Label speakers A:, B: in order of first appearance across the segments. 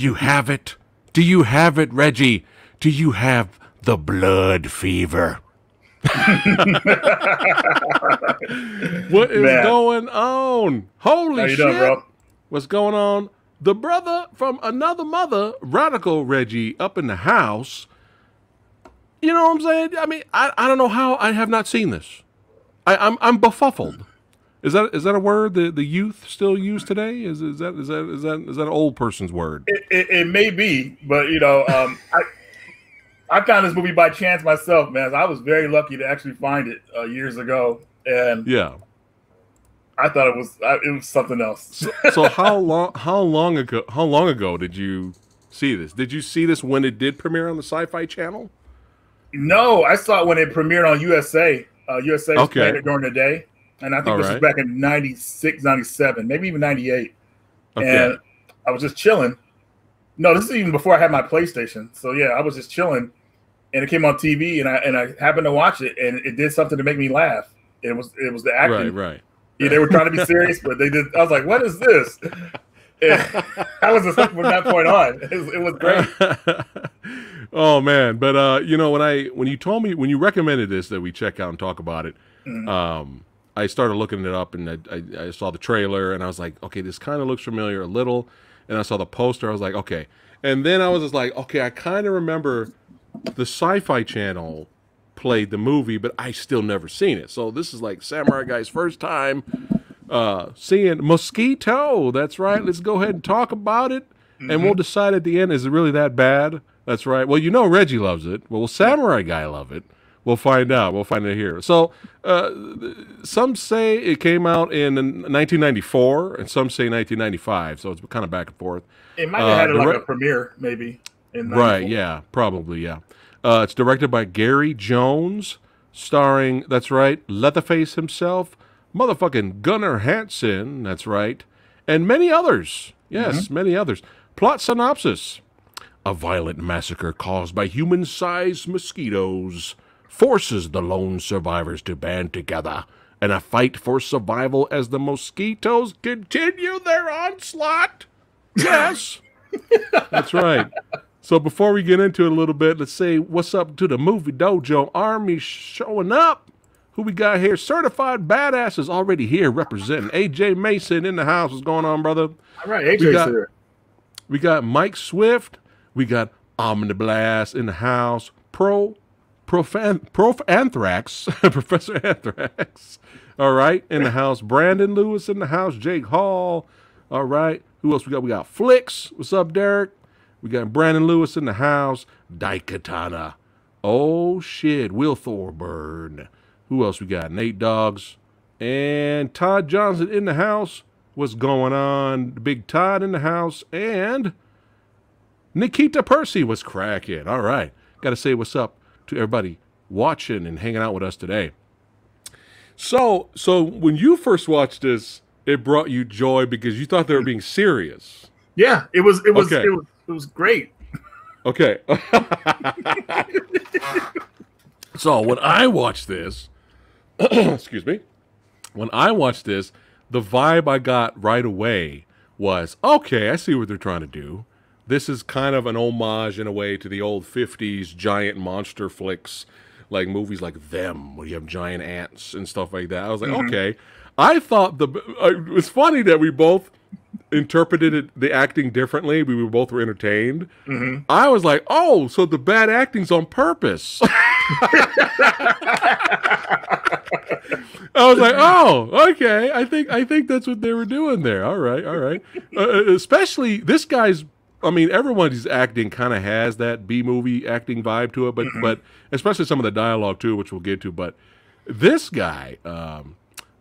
A: you have it? Do you have it, Reggie? Do you have the blood fever? what is
B: Man.
A: going on? Holy shit.
B: doing?
A: What's going on? The brother from another mother, Radical Reggie, up in the house. You know what I'm saying? I mean, I, I don't know how I have not seen this. I, I'm I'm befuddled. Is that is that a word that the youth still use today? Is is that is that is that is that an old person's word?
B: It, it, it may be, but you know, um, I I found this movie by chance myself, man. I was very lucky to actually find it uh, years ago, and
A: Yeah.
B: I thought it was I, it was something else.
A: So, so how long how long ago how long ago did you see this? Did you see this when it did premiere on the Sci-Fi Channel?
B: No, I saw it when it premiered on USA. Uh, USA
A: Okay.
B: playing it during the day, and I think
A: All
B: this
A: right.
B: was back in 96, 97, maybe even 98.
A: Okay.
B: And I was just chilling. No, this is even before I had my PlayStation. So yeah, I was just chilling, and it came on TV, and I and I happened to watch it, and it did something to make me laugh. It was it was the acting.
A: Right, right.
B: Yeah, they were trying to be serious, but they did. I was like, "What is this?" And I was just hooked from that point on. It was, it was great.
A: oh man, but uh, you know when I when you told me when you recommended this that we check out and talk about it,
B: Mm-hmm.
A: um, I started looking it up and I, I, I saw the trailer and I was like, okay, this kind of looks familiar a little, and I saw the poster. I was like, okay, and then I was just like, okay, I kind of remember the Sci-Fi Channel played the movie, but I still never seen it. So this is like Samurai Guy's first time uh, seeing Mosquito. That's right. Let's go ahead and talk about it, and we'll decide at the end is it really that bad. That's right. Well, you know Reggie loves it. Well, will Samurai Guy love it? We'll find out. We'll find it here. So, uh, some say it came out in 1994, and some say 1995. So it's kind of back and forth.
B: It might
A: Uh,
B: have had
A: the
B: like a premiere, maybe. In
A: Right, yeah, probably, yeah. Uh, it's directed by Gary Jones, starring, that's right, Leatherface himself, motherfucking Gunnar Hansen, that's right, and many others. Yes, many others. Plot synopsis A violent massacre caused by human sized mosquitoes forces the lone survivors to band together in a fight for survival as the mosquitoes continue their onslaught. Yes. That's right. So before we get into it a little bit, let's say what's up to the movie dojo army showing up. Who we got here? Certified badasses already here representing. AJ Mason in the house. What's going on, brother?
B: All right,
A: We
B: AJ's
A: got-
B: here.
A: We got Mike Swift. We got Omniblast in the house. Pro, Profan, Prof Anthrax, Professor Anthrax. All right, in the house. Brandon Lewis in the house. Jake Hall. All right. Who else we got? We got Flicks. What's up, Derek? We got Brandon Lewis in the house. Daikatana. Oh shit. Will Thorburn. Who else we got? Nate Dogs. And Todd Johnson in the house. What's going on? Big Todd in the house. And Nikita Percy was cracking. All right. Got to say what's up to everybody watching and hanging out with us today. So, so when you first watched this, it brought you joy because you thought they were being serious.
B: Yeah, it was. It was.
A: Okay.
B: It was. It was great.
A: Okay. so when I watched this, excuse me, when I watched this, the vibe I got right away was okay, I see what they're trying to do. This is kind of an homage in a way to the old 50s giant monster flicks, like movies like Them, where you have giant ants and stuff like that. I was like, okay. I thought the. Uh, it's funny that we both interpreted it, the acting differently. We were both were entertained. I was like, oh, so the bad acting's on purpose. I was like, oh, okay. I think I think that's what they were doing there. All right, all right. Uh, especially this guy's. I mean, everyone's acting kind of has that B movie acting vibe to it, but but especially some of the dialogue too, which we'll get to. But this guy, um,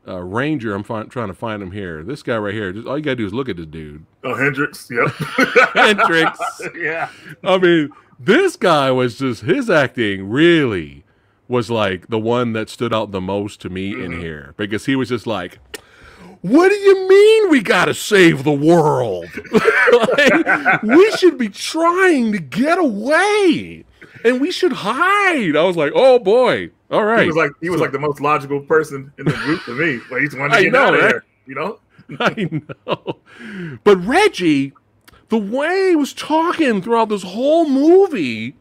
A: uh, Ranger, I'm fi- trying to find him here. This guy right here. Just all you gotta do is look at this dude,
B: Oh, Hendricks. Yep.
A: Hendricks.
B: yeah.
A: I mean, this guy was just his acting really was like the one that stood out the most to me in here because he was just like, "What do you mean we gotta save the world? Like, we should be trying to get away, and we should hide." I was like, "Oh boy." All right. He
B: was like he was like the most logical person in the group to me. Like he's one to get know, out of right? you know.
A: I know. But Reggie, the way he was talking throughout this whole movie,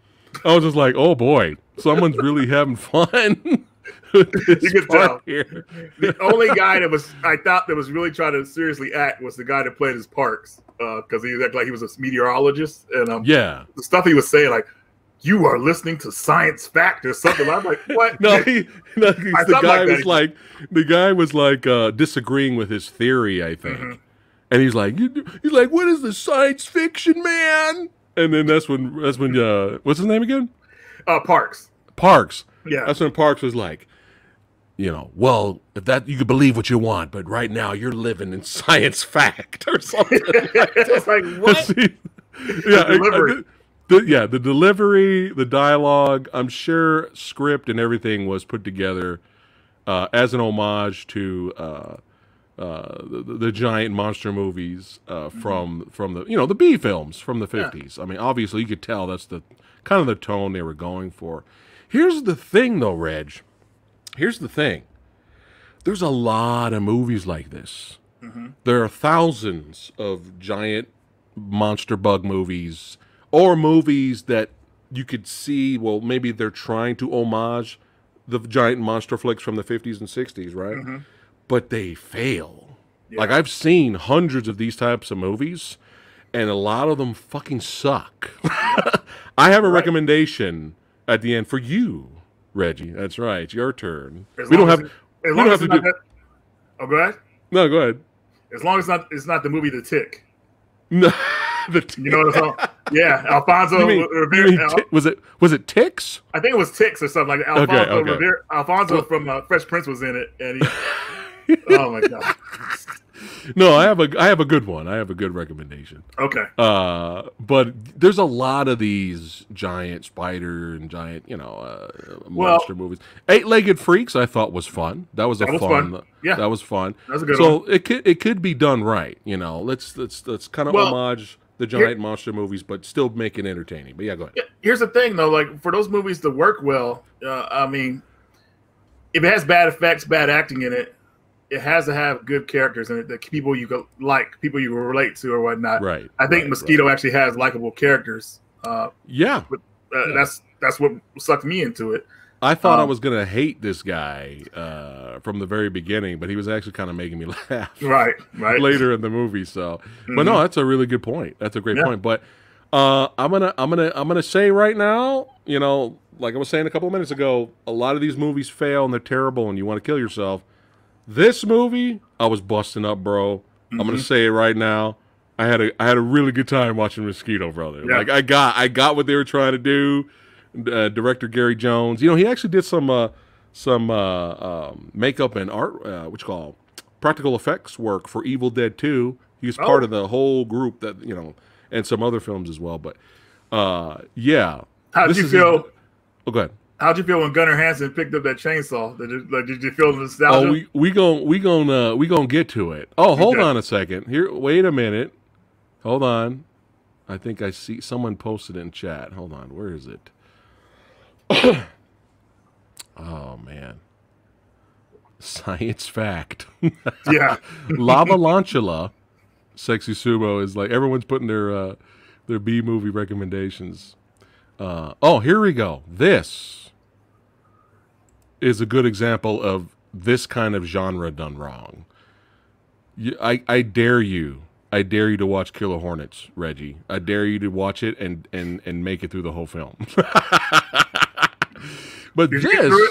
A: I was just like, oh boy, someone's really having fun.
B: you could tell. Here. The only guy that was I thought that was really trying to seriously act was the guy that played his parks because uh, he acted like he was a meteorologist and um,
A: yeah,
B: the stuff he was saying like you are listening to science fact or something. I'm like, what?
A: no, he, no the guy like was like, the guy was like uh, disagreeing with his theory, I think, mm-hmm. and he's like, he's like, what is the science fiction, man? And then that's when that's when uh, what's his name again?
B: Uh, Parks.
A: Parks.
B: Yeah.
A: That's when Parks was like, you know, well, if that you could believe what you want, but right now you're living in science fact or something.
B: Just like what?
A: yeah, I, the, yeah, the delivery, the dialogue, I'm sure script and everything was put together uh, as an homage to uh, uh, the, the, giant monster movies uh, mm-hmm. from from the you know the B films from the 50s. Yeah. I mean, obviously you could tell that's the kind of the tone they were going for. Here's the thing, though, Reg. Here's the thing. There's a lot of movies like this. Mm-hmm. There are thousands of giant monster bug movies or movies that you could see, well, maybe they're trying to homage the giant monster flicks from the 50s and 60s, right? Mm-hmm. But they fail. Yeah. Like I've seen hundreds of these types of movies and a lot of them fucking suck. I have a right. recommendation at the end for you, Reggie. That's right. Your turn.
B: As we don't have it, we don't have to do that, Oh, go ahead.
A: No, go ahead.
B: As long as it's not it's not the movie The Tick.
A: No.
B: the you know what I'm saying? Yeah, Alfonso
A: mean, Ribeiro. T- was it was it Ticks?
B: I think it was Ticks or something like that. Alfonso okay, okay. Ribeiro, Alfonso from uh, Fresh Prince was in it, and he. oh my god.
A: No, I have a I have a good one. I have a good recommendation.
B: Okay.
A: Uh, but there's a lot of these giant spider and giant, you know, uh, monster well, movies. Eight Legged Freaks, I thought was fun. That was a that was fun, fun.
B: Yeah,
A: that was fun.
B: That's a good
A: so
B: one.
A: it could it could be done right. You know, let's let's let's kind of well, homage the giant Here, monster movies, but still make it entertaining. But yeah, go ahead.
B: Here's the thing, though, like for those movies to work well, uh, I mean, if it has bad effects, bad acting in it, it has to have good characters and the people you go like, people you relate to or whatnot.
A: Right.
B: I think
A: right,
B: Mosquito right. actually has likable characters. Uh,
A: yeah.
B: But, uh, yeah. That's that's what sucked me into it.
A: I thought um, I was gonna hate this guy uh, from the very beginning, but he was actually kind of making me laugh.
B: Right, right.
A: Later in the movie, so. Mm-hmm. But no, mm-hmm. that's a really good point. That's a great yeah. point. But uh, I'm gonna, I'm gonna, I'm gonna say right now, you know, like I was saying a couple of minutes ago, a lot of these movies fail and they're terrible, and you want to kill yourself. This movie, I was busting up, bro. Mm-hmm. I'm gonna mm-hmm. say it right now. I had a, I had a really good time watching Mosquito Brother. Yeah. Like I got, I got what they were trying to do uh, director Gary Jones. You know, he actually did some uh, some uh, um, makeup and art, uh, what you call practical effects work for Evil Dead 2. He was oh. part of the whole group that you know, and some other films as well. But uh, yeah,
B: how'd you feel?
A: His, oh, go ahead.
B: How'd you feel when Gunnar Hansen picked up that chainsaw? Did you, like, did you feel nostalgia?
A: Oh, we we gon' we gon' uh, we gonna get to it. Oh, hold okay. on a second. Here, wait a minute. Hold on. I think I see someone posted in chat. Hold on. Where is it? oh man. Science fact.
B: yeah.
A: Lavalantula, Sexy Sumo is like everyone's putting their uh, their B movie recommendations. Uh, oh, here we go. This is a good example of this kind of genre done wrong. I, I dare you. I dare you to watch Killer Hornets, Reggie. I dare you to watch it and, and, and make it through the whole film. But Did this,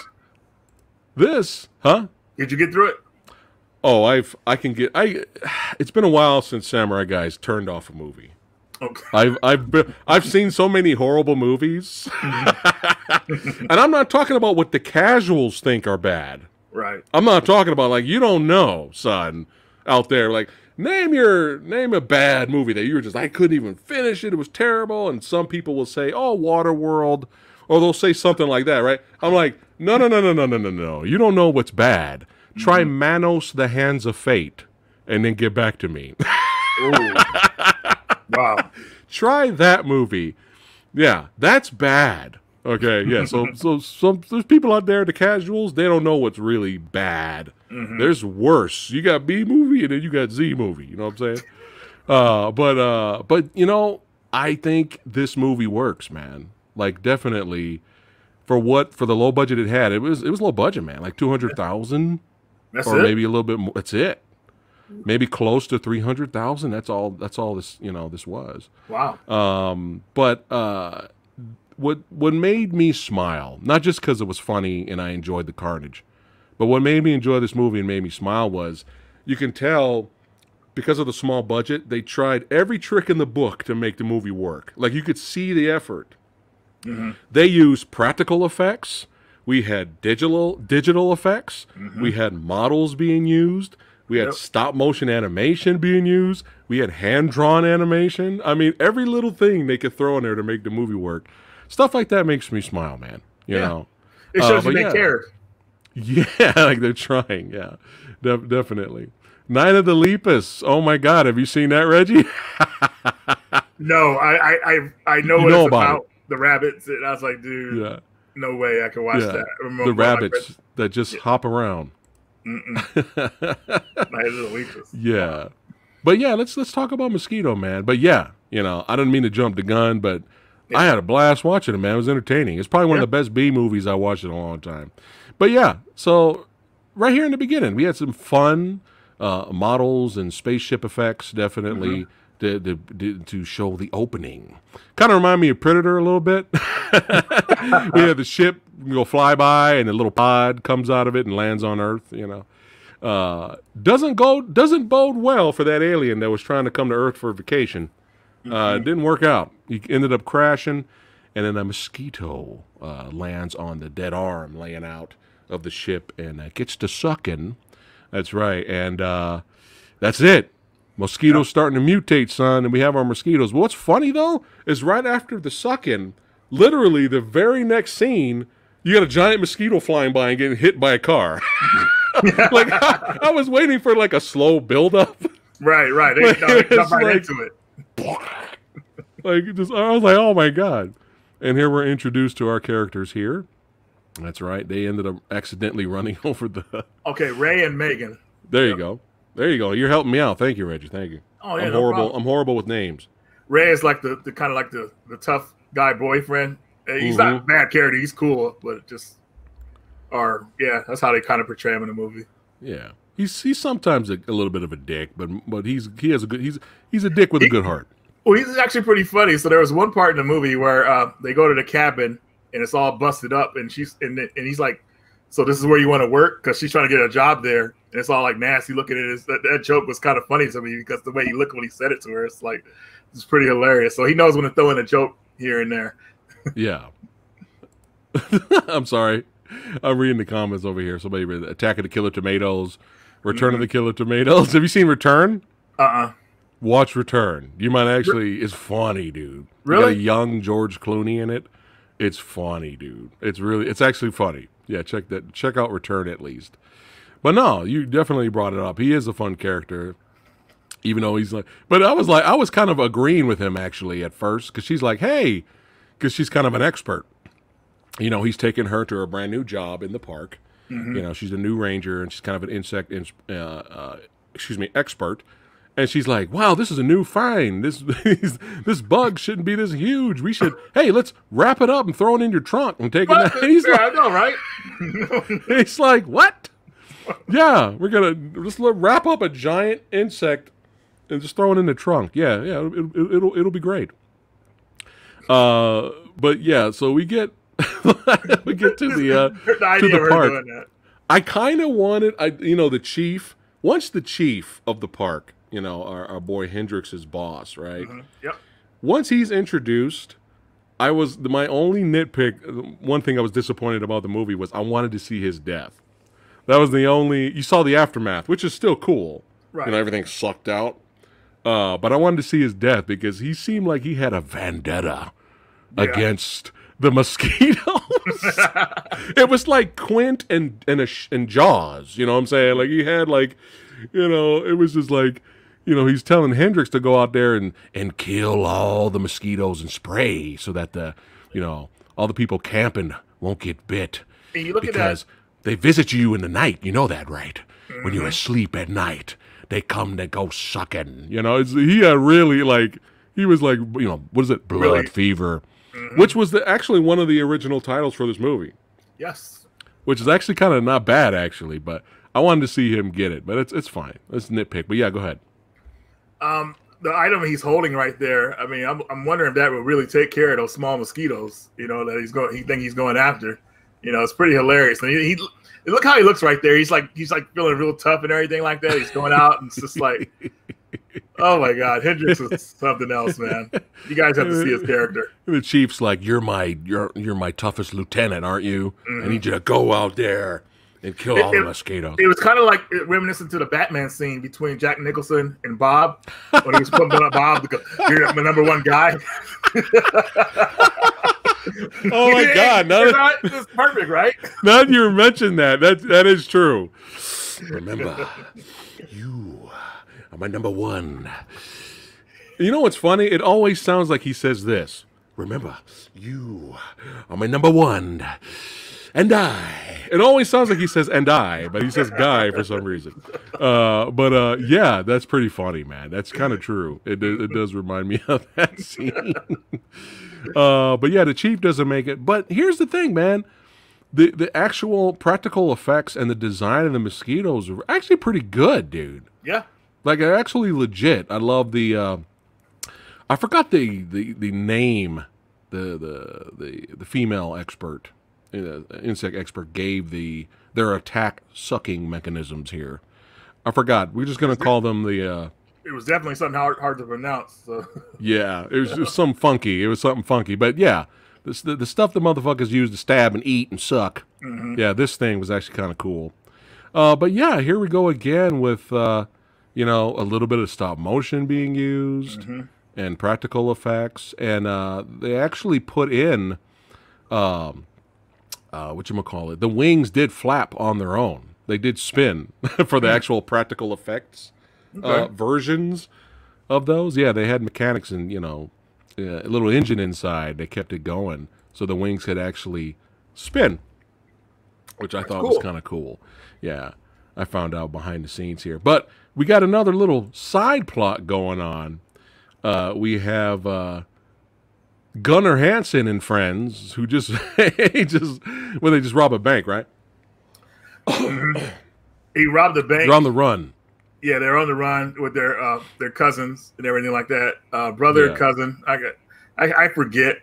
A: this, huh?
B: Did you get through it?
A: Oh, I've I can get I. It's been a while since Samurai Guys turned off a movie.
B: Okay.
A: I've I've been, I've seen so many horrible movies, mm-hmm. and I'm not talking about what the casuals think are bad.
B: Right.
A: I'm not talking about like you don't know, son, out there. Like name your name a bad movie that you were just I couldn't even finish it. It was terrible. And some people will say, "Oh, Waterworld." or they'll say something like that, right? I'm like, no, no, no, no, no, no, no, no. You don't know what's bad. Try mm-hmm. Manos, the Hands of Fate, and then get back to me.
B: wow.
A: Try that movie. Yeah, that's bad. Okay, yeah. So so some there's people out there, the casuals, they don't know what's really bad. Mm-hmm. There's worse. You got B movie and then you got Z movie. You know what I'm saying? Uh, but uh, but you know, I think this movie works, man. Like definitely for what for the low budget it had. It was it was low budget, man. Like two hundred thousand, or it? maybe a little bit more. That's it. Maybe close to three hundred thousand. That's all. That's all this you know this was.
B: Wow.
A: Um, but uh, what what made me smile, not just because it was funny and I enjoyed the carnage, but what made me enjoy this movie and made me smile was you can tell because of the small budget, they tried every trick in the book to make the movie work. Like you could see the effort. Mm-hmm. They used practical effects. We had digital digital effects. Mm-hmm. We had models being used. We had yep. stop motion animation being used. We had hand drawn animation. I mean, every little thing they could throw in there to make the movie work. Stuff like that makes me smile, man. You yeah. know,
B: it shows uh, you they yeah. care.
A: Yeah, like they're trying. Yeah, De- definitely. Night of the Lepus. Oh my God, have you seen that, Reggie?
B: no, I I I know you what know it's about. about the rabbits, and I was like, dude, yeah. no way I can watch yeah. that.
A: the rabbits that just hop around. Yeah, but yeah, let's let's talk about Mosquito Man. But yeah, you know, I didn't mean to jump the gun, but I had a blast watching it, man. It was entertaining. It's probably one of the best B movies I watched in a long time. But yeah, so right here in the beginning, we had some fun uh, models and spaceship effects, definitely. Mm-hmm. To, to, to, show the opening. Kind of remind me of Predator a little bit. we have the ship go fly by and a little pod comes out of it and lands on Earth, you know. Uh, doesn't go doesn't bode well for that alien that was trying to come to Earth for vacation. Uh, mm-hmm. didn't work out. He ended up crashing, and then a mosquito uh, lands on the dead arm laying out of the ship and uh, gets to sucking that's right. And uh, that's it. Mosquitoes yeah. starting to mutate, son, and we have our mosquitoes. But what's funny though is right after the sucking, literally the very next scene, you got a giant mosquito flying by and getting hit by a car. like I, I, was waiting for like a slow build up.
B: Right, right. They, like, no, they jump right like, into it.
A: like just I was like, oh my god. And here we're introduced to our characters here. That's right. They ended up accidentally running over the.
B: Okay, Ray and Megan.
A: There yep. you go. There you go. You're helping me out. Thank you, Reggie. Thank you. Oh yeah, I'm no horrible. Problem. I'm horrible with names.
B: Ray is like the, the kind of like the the tough guy boyfriend. He's mm-hmm. not a bad character. He's cool, but just, or yeah, that's how they kind of portray him in the movie.
A: Yeah, he's he's sometimes a, a little bit of a dick, but but he's he has a good he's he's a dick with he, a good heart.
B: Well, he's actually pretty funny. So there was one part in the movie where uh, they go to the cabin and it's all busted up, and she's and and he's like, "So this is where you want to work?" Because she's trying to get a job there, and it's all like nasty looking at it. That, that joke was kind of funny to me because the way he looked when he said it to her, it's like it's pretty hilarious. So he knows when to throw in a joke here and there.
A: yeah. I'm sorry. I'm reading the comments over here. Somebody read Attack of the Killer Tomatoes, Return mm-hmm. of the Killer Tomatoes. Have you seen Return?
B: Uh uh-uh. uh
A: Watch Return. You might actually. It's funny, dude. Really? You got a young George Clooney in it. It's funny, dude. It's really, it's actually funny. Yeah, check that. Check out Return at least. But no, you definitely brought it up. He is a fun character, even though he's like. But I was like, I was kind of agreeing with him actually at first because she's like, hey, because she's kind of an expert. You know, he's taking her to a brand new job in the park. Mm-hmm. You know, she's a new ranger and she's kind of an insect, uh, uh, excuse me, expert and she's like, "Wow, this is a new find. This this bug shouldn't be this huge. We should, hey, let's wrap it up and throw it in your trunk and take
B: it." He's yeah, like, I know,
A: right? he's like, "What? Yeah, we're gonna just wrap up a giant insect and just throw it in the trunk. Yeah, yeah, it'll it'll, it'll, it'll be great." Uh, but yeah, so we get we get to the uh, to the park. I kind of wanted, I you know, the chief. Once the chief of the park you know, our, our boy Hendricks's boss, right? Mm-hmm.
B: Yep.
A: Once he's introduced, I was my only nitpick. One thing I was disappointed about the movie was I wanted to see his death. That was the only. You saw the aftermath, which is still cool. Right. You know, everything sucked out. Uh, but I wanted to see his death because he seemed like he had a vendetta yeah. against the mosquitoes. it was like Quint and and, a, and Jaws. You know what I'm saying? Like he had like, you know, it was just like you know, he's telling Hendricks to go out there and, and kill all the mosquitoes and spray so that the, you know, all the people camping won't get bit because they visit you in the night. You know that, right? Mm-hmm. When you're mm-hmm. asleep at night, they come to go sucking. You know, he had really like he was like you know what is it, blood really? fever, mm-hmm. which was the, actually one of the original titles for this movie.
B: Yes,
A: which is actually kind of not bad actually, but I wanted to see him get it, but it's it's fine. It's nitpick, but yeah, go ahead.
B: Um, the item he's holding right there. I mean, I'm, I'm wondering if that will really take care of those small mosquitoes. You know that he's going. He think he's going after. You know, it's pretty hilarious. And he, he look how he looks right there. He's like he's like feeling real tough and everything like that. He's going out and it's just like, oh my god, Hendricks is something else, man. You guys have to see his character.
A: The chief's like, you're my you're you're my toughest lieutenant, aren't you? Mm-hmm. I need you to go out there and kill
B: it,
A: all
B: it,
A: the mosquitoes.
B: It was kind of like reminiscent to the Batman scene between Jack Nicholson and Bob when he was putting up Bob because you're my number one guy.
A: oh my god!
B: Now that, it's perfect, right?
A: Now that you mentioned that, that that is true. Remember, you are my number one. You know what's funny? It always sounds like he says this. Remember, you are my number one and I. It always sounds like he says and I, but he says guy for some reason. Uh, but uh, yeah, that's pretty funny, man. That's kind of true. It, it does remind me of that scene. Uh, but yeah, the chief doesn't make it. But here's the thing, man. The the actual practical effects and the design of the mosquitoes are actually pretty good, dude.
B: Yeah.
A: Like they're actually legit. I love the uh, I forgot the, the, the name the, the the the female expert uh, insect expert gave the their attack sucking mechanisms here. I forgot. We're just going to call them the. Uh,
B: it was definitely something hard, hard to pronounce. So.
A: yeah, it was just some funky. It was something funky, but yeah, this, the the stuff the motherfuckers use to stab and eat and suck. Mm-hmm. Yeah, this thing was actually kind of cool. Uh, but yeah, here we go again with uh, you know a little bit of stop motion being used mm-hmm. and practical effects, and uh, they actually put in. Um, uh, what you call it? The wings did flap on their own. They did spin for the actual practical effects okay. uh, versions of those. Yeah, they had mechanics and you know uh, a little engine inside. They kept it going, so the wings could actually spin, which I That's thought cool. was kind of cool. Yeah, I found out behind the scenes here. But we got another little side plot going on. Uh, we have uh, Gunnar Hansen and friends who just just well they just rob a bank, right?
B: he robbed the bank.
A: They're on the run.
B: Yeah, they're on the run with their uh, their cousins and everything like that. Uh, brother, yeah. cousin. I got I, I, forget,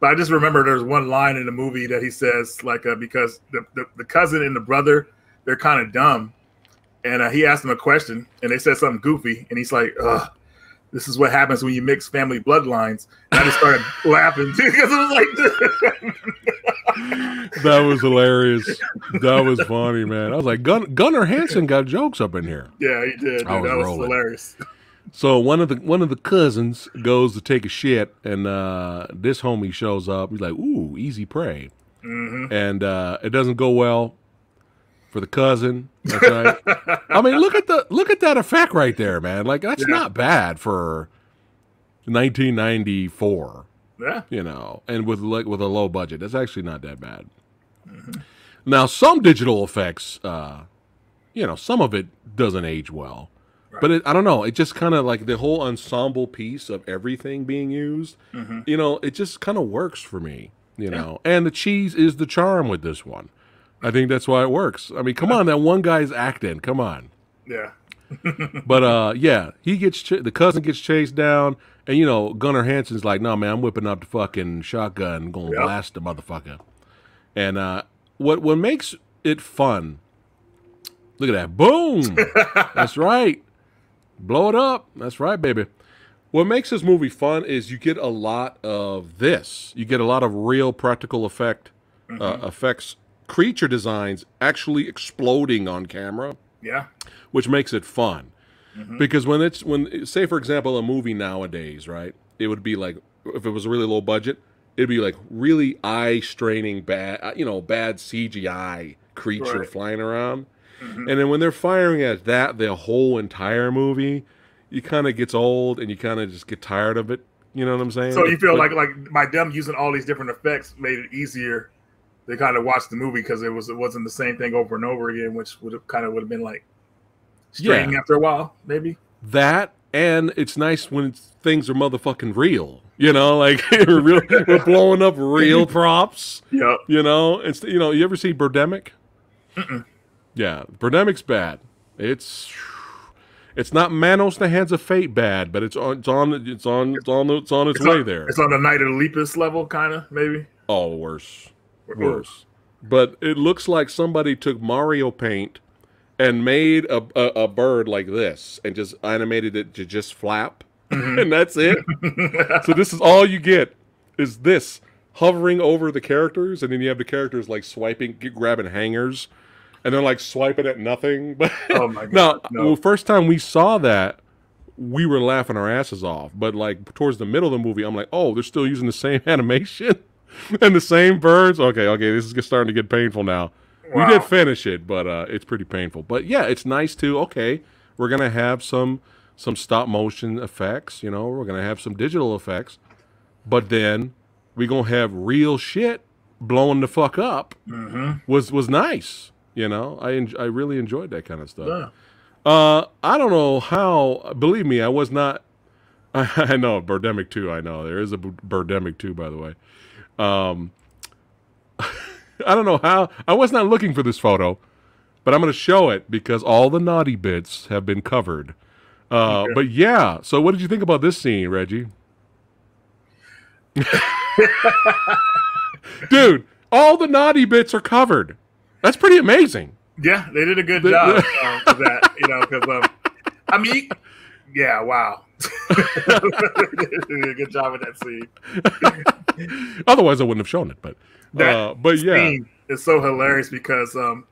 B: but I just remember there's one line in the movie that he says like uh, because the, the, the cousin and the brother they're kind of dumb, and uh, he asked them a question and they said something goofy and he's like, Ugh this is what happens when you mix family bloodlines. And I just started laughing because it was
A: like that was hilarious. That was funny, man. I was like, Gun- Gunnar Hansen got jokes up in here.
B: Yeah, he did. Dude. Was that was hilarious.
A: So one of the one of the cousins goes to take a shit, and uh, this homie shows up. He's like, "Ooh, easy prey," mm-hmm. and uh, it doesn't go well for the cousin. That's right. I mean, look at the look at that effect right there, man. Like that's yeah. not bad for 1994.
B: Yeah,
A: you know, and with like with a low budget, that's actually not that bad. Mm-hmm. Now, some digital effects, uh, you know, some of it doesn't age well. Right. But it, I don't know. It just kind of like the whole ensemble piece of everything being used. Mm-hmm. You know, it just kind of works for me. You yeah. know, and the cheese is the charm with this one. I think that's why it works. I mean, come on, that one guy's acting. Come on.
B: Yeah.
A: but uh, yeah, he gets ch- the cousin gets chased down, and you know Gunnar Hansen's like, "No, man, I'm whipping up the fucking shotgun, going to yep. blast the motherfucker." And uh, what what makes it fun? Look at that! Boom! That's right. Blow it up. That's right, baby. What makes this movie fun is you get a lot of this. You get a lot of real practical effect uh, mm-hmm. uh, effects creature designs actually exploding on camera.
B: Yeah.
A: Which makes it fun. Mm-hmm. Because when it's when say for example a movie nowadays, right? It would be like if it was a really low budget, it'd be like really eye straining bad, uh, you know, bad CGI creature right. flying around. Mm-hmm. And then when they're firing at that the whole entire movie, it kind of gets old and you kind of just get tired of it You know what I'm saying?
B: So you feel
A: But-
B: like like by them using all these different effects made it easier to kind of watched the movie because it was it wasn't the same thing over and over again, which would have kind of would have been like straining
A: Yeah.
B: after a while, maybe.
A: that and it's nice when it's, things are motherfucking real. You know, like we're, real, we're blowing up real props.
B: Yep.
A: You know, it's you know, you ever see Birdemic?
B: Mm-mm.
A: Yeah, Birdemic's bad. It's it's not Manos the Hands of Fate bad, but it's on it's on it's on it's on it's on its,
B: It's
A: way
B: on,
A: there.
B: It's on the Night of the Lepus level, kind of maybe.
A: Oh, worse, worse. But it looks like somebody took Mario Paint and made a, a, a bird like this and just animated it to just flap, mm-hmm. and that's it. so this is all you get is this hovering over the characters, and then you have the characters like swiping, get, grabbing hangers, and they're like swiping at nothing. But
B: Oh my
A: now,
B: God, no.
A: well, first time we saw that, we were laughing our asses off. But like towards the middle of the movie, I'm like, oh, they're still using the same animation and the same birds. Okay, okay, this is starting to get painful now. We did finish it, but uh, it's pretty painful. But yeah, it's nice to okay. We're gonna have some some stop motion effects. You know, we're gonna have some digital effects, but then we gonna have real shit blowing the fuck up.
B: Mm-hmm.
A: Was was nice. You know, I en- I really enjoyed that kind of stuff.
B: Yeah.
A: Uh, I don't know how. Believe me, I was not. I, I know Birdemic Two. I know there is a Birdemic Two, By the way, um, I don't know how. I was not looking for this photo, but I'm going to show it because all the naughty bits have been covered. Uh,
B: Okay.
A: But yeah. So, what did you think about this scene, Reggie? Dude, all the naughty bits are covered. That's pretty amazing.
B: Yeah, they did a good
A: The-
B: job
A: the-
B: with that. You know, because um, I mean, yeah, wow, good job with that scene.
A: Otherwise, I wouldn't have shown it. But
B: That
A: uh, but yeah,
B: it's so hilarious because um,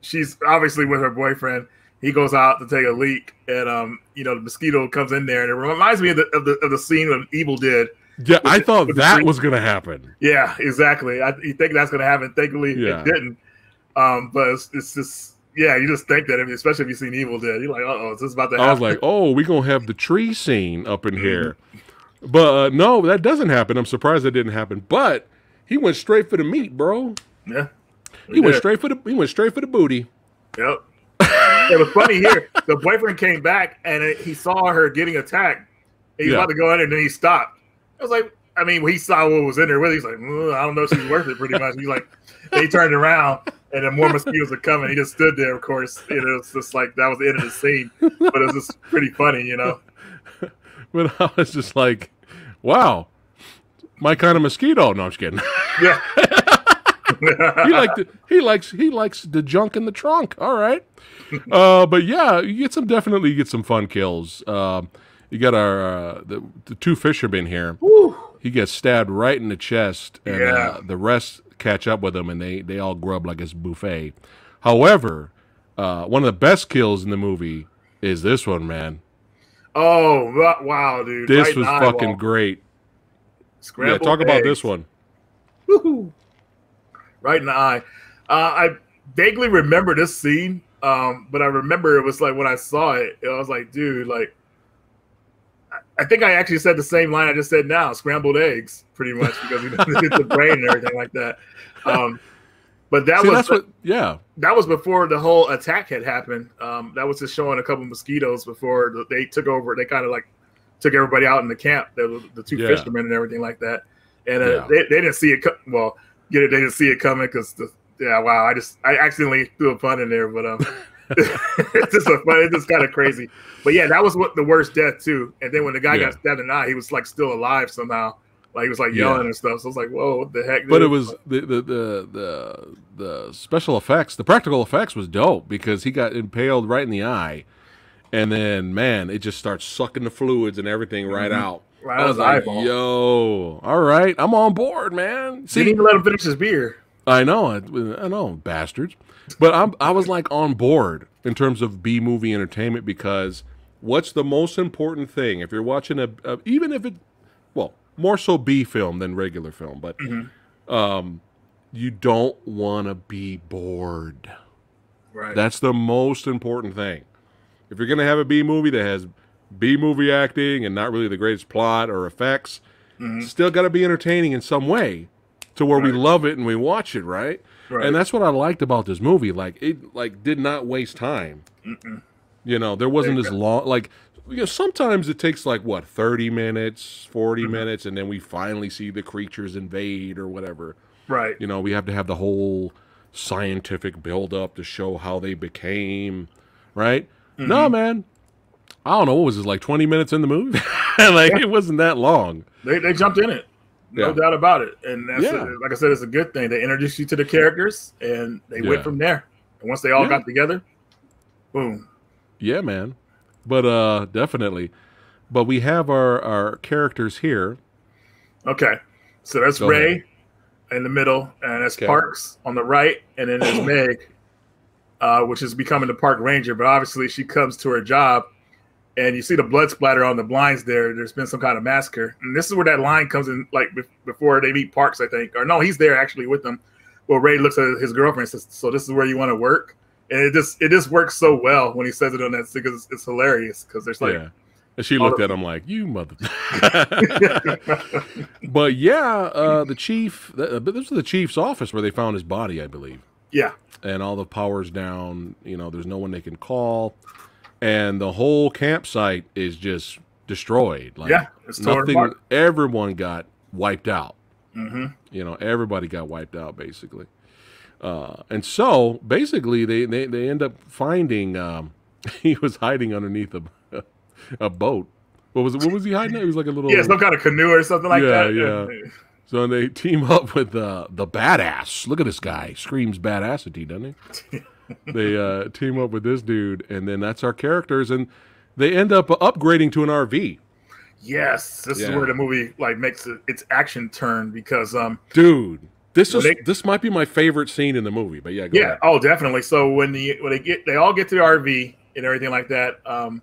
B: she's obviously with her boyfriend. He goes out to take a leak, and um, you know, the mosquito comes in there, and it reminds me of the of the, of the scene of Evil Dead.
A: yeah, I thought that was gonna happen.
B: Yeah, exactly. I, you think that's going to happen? Thankfully,
A: Yeah.
B: it didn't. Um, but it's, it's just, yeah, you just think that, especially if you've seen Evil Dead, you're like, uh oh, this is this about to happen?
A: I was like, oh, we're gonna have the tree scene up
B: Mm-hmm.
A: in here, but uh, no, that doesn't happen. I'm surprised that didn't happen. But he went straight for the meat, bro.
B: yeah,
A: He went straight for the he went straight for the booty.
B: Yep. it was funny here. The boyfriend came back and it, he saw her getting attacked. He's
A: Yeah.
B: about to go in and then he stopped. I was like, I mean, when he saw what was in there with, he's like, "Mm, I don't know if she's worth it. Pretty much. He's like, they turned around and then more mosquitoes are coming. He just stood there, of course. And it was just like that was the end of the scene. But it was just pretty funny, you know.
A: But I was just like, wow, my kind of mosquito. No, I'm just kidding.
B: Yeah.
A: he like the, he likes he likes the junk in the trunk. All right, uh, but yeah, you get some definitely you get some fun kills. Um, you got our uh, the, the two fishermen here.
B: Whew.
A: He gets stabbed right in the chest, and
B: Yeah.
A: uh, the rest catch up with him, and they they all grub like it's buffet. However, uh, one of the best kills in the movie is this one, man.
B: Oh wow, dude!
A: This
B: Right
A: was fucking great.
B: Scrambled
A: yeah, talk about this one.
B: Woohoo. Right in the eye. Uh, I vaguely remember this scene, um, but I remember it was like when I saw it, I was like, dude, like, I- think I actually said the same line I just said now, scrambled eggs, pretty much, because he doesn't get the brain and everything like that. Um, but that
A: See,
B: was
A: that's what. Yeah,
B: that was before the whole attack had happened. Um, that was just showing a couple mosquitoes before they took over. They kind of like took everybody out in the camp, the, the two
A: Yeah.
B: fishermen and everything like that. And uh,
A: Yeah.
B: they, they didn't see it. Co- well, get it? They didn't see it coming because the yeah. Wow, I just I accidentally threw a pun in there, but um, it's just a. It's just kind of crazy. But yeah, that was what the worst death too. And then when the guy
A: Yeah.
B: got stabbed in the eye, he was like still alive somehow. Like he was like
A: Yeah.
B: yelling and stuff. So I was like, whoa, what the heck?
A: but it was the the, the the the special effects, the practical effects was dope because he got impaled right in the eye, and then man, it just starts sucking the fluids and everything right
B: Mhm.
A: out.
B: right
A: I was like,
B: eyeball.
A: yo, all right, I'm on board, man.
B: Didn't
A: See,
B: even let him finish his beer.
A: I know, I, I know, bastards. But I'm, I was like on board in terms of B movie entertainment because what's the most important thing if you're watching a, a even if it, well, more so B film than regular film, but
B: Mhm.
A: um, you don't want to be bored.
B: Right.
A: That's the most important thing. If you're gonna have a B movie that has B movie acting and not really the greatest plot or effects. Mm-hmm. Still got to be entertaining in some way to where right. we love it and we watch it, right? right? And that's what I liked about this movie. Like it, like did not waste time. Mm-mm. You know, there wasn't this long. Like you know, sometimes it takes like what thirty minutes, 40 mm-hmm. minutes, and then we finally see the creatures invade or whatever.
B: Right.
A: You know, we have to have the whole scientific build up to show how they became. Right. Mm-hmm. No, man. I don't know. What was this like? Twenty minutes in the movie? like yeah. it wasn't that long.
B: They they jumped in it. No yeah. doubt about it. And that's yeah. a, like I said, it's a good thing. They introduced you to the characters and they went from there. And once they all got together, boom.
A: Yeah, man. But uh definitely. But we have our our characters here.
B: Okay. So that's Go Ray ahead. in the middle, and that's okay. Parks on the right, and then there's Meg, uh, which is becoming the park ranger. But obviously, she comes to her job and you see the blood splatter on the blinds there. There's been some kind of massacre, and this is where that line comes in, like before they meet Parks, I think, or no, he's there actually with them. Well, Ray looks at his girlfriend and says, "So this is where you want to work," and it just it just works so well when he says it on that because it's, it's hilarious because there's like.
A: Yeah. And she looked at him like, "You mother." but yeah, uh, the chief. Uh, this was the chief's office where they found his body, I believe.
B: Yeah.
A: And all the powers down. You know, there's no one they can call and the whole campsite is just destroyed.
B: Like yeah,
A: nothing. Everyone got wiped out. Mm-hmm. You know, everybody got wiped out basically. Uh, and so basically, they, they, they end up finding um, he was hiding underneath a a boat. What was it? What was he hiding? It was like a little
B: yeah, some kind of canoe or something like
A: yeah, that. Yeah, yeah. So they team up with uh, the badass. Look at this guy. Screams badassity, doesn't he? They uh, team up with this dude, and then that's our characters, and they end up upgrading to an RV.
B: Yes, this yeah. is where the movie like makes it, its action turn because, um,
A: dude, this is they, this might be my favorite scene in the movie. But yeah,
B: yeah,
A: ahead.
B: oh, definitely. So when the when they get they all get to the RV and everything like that, um,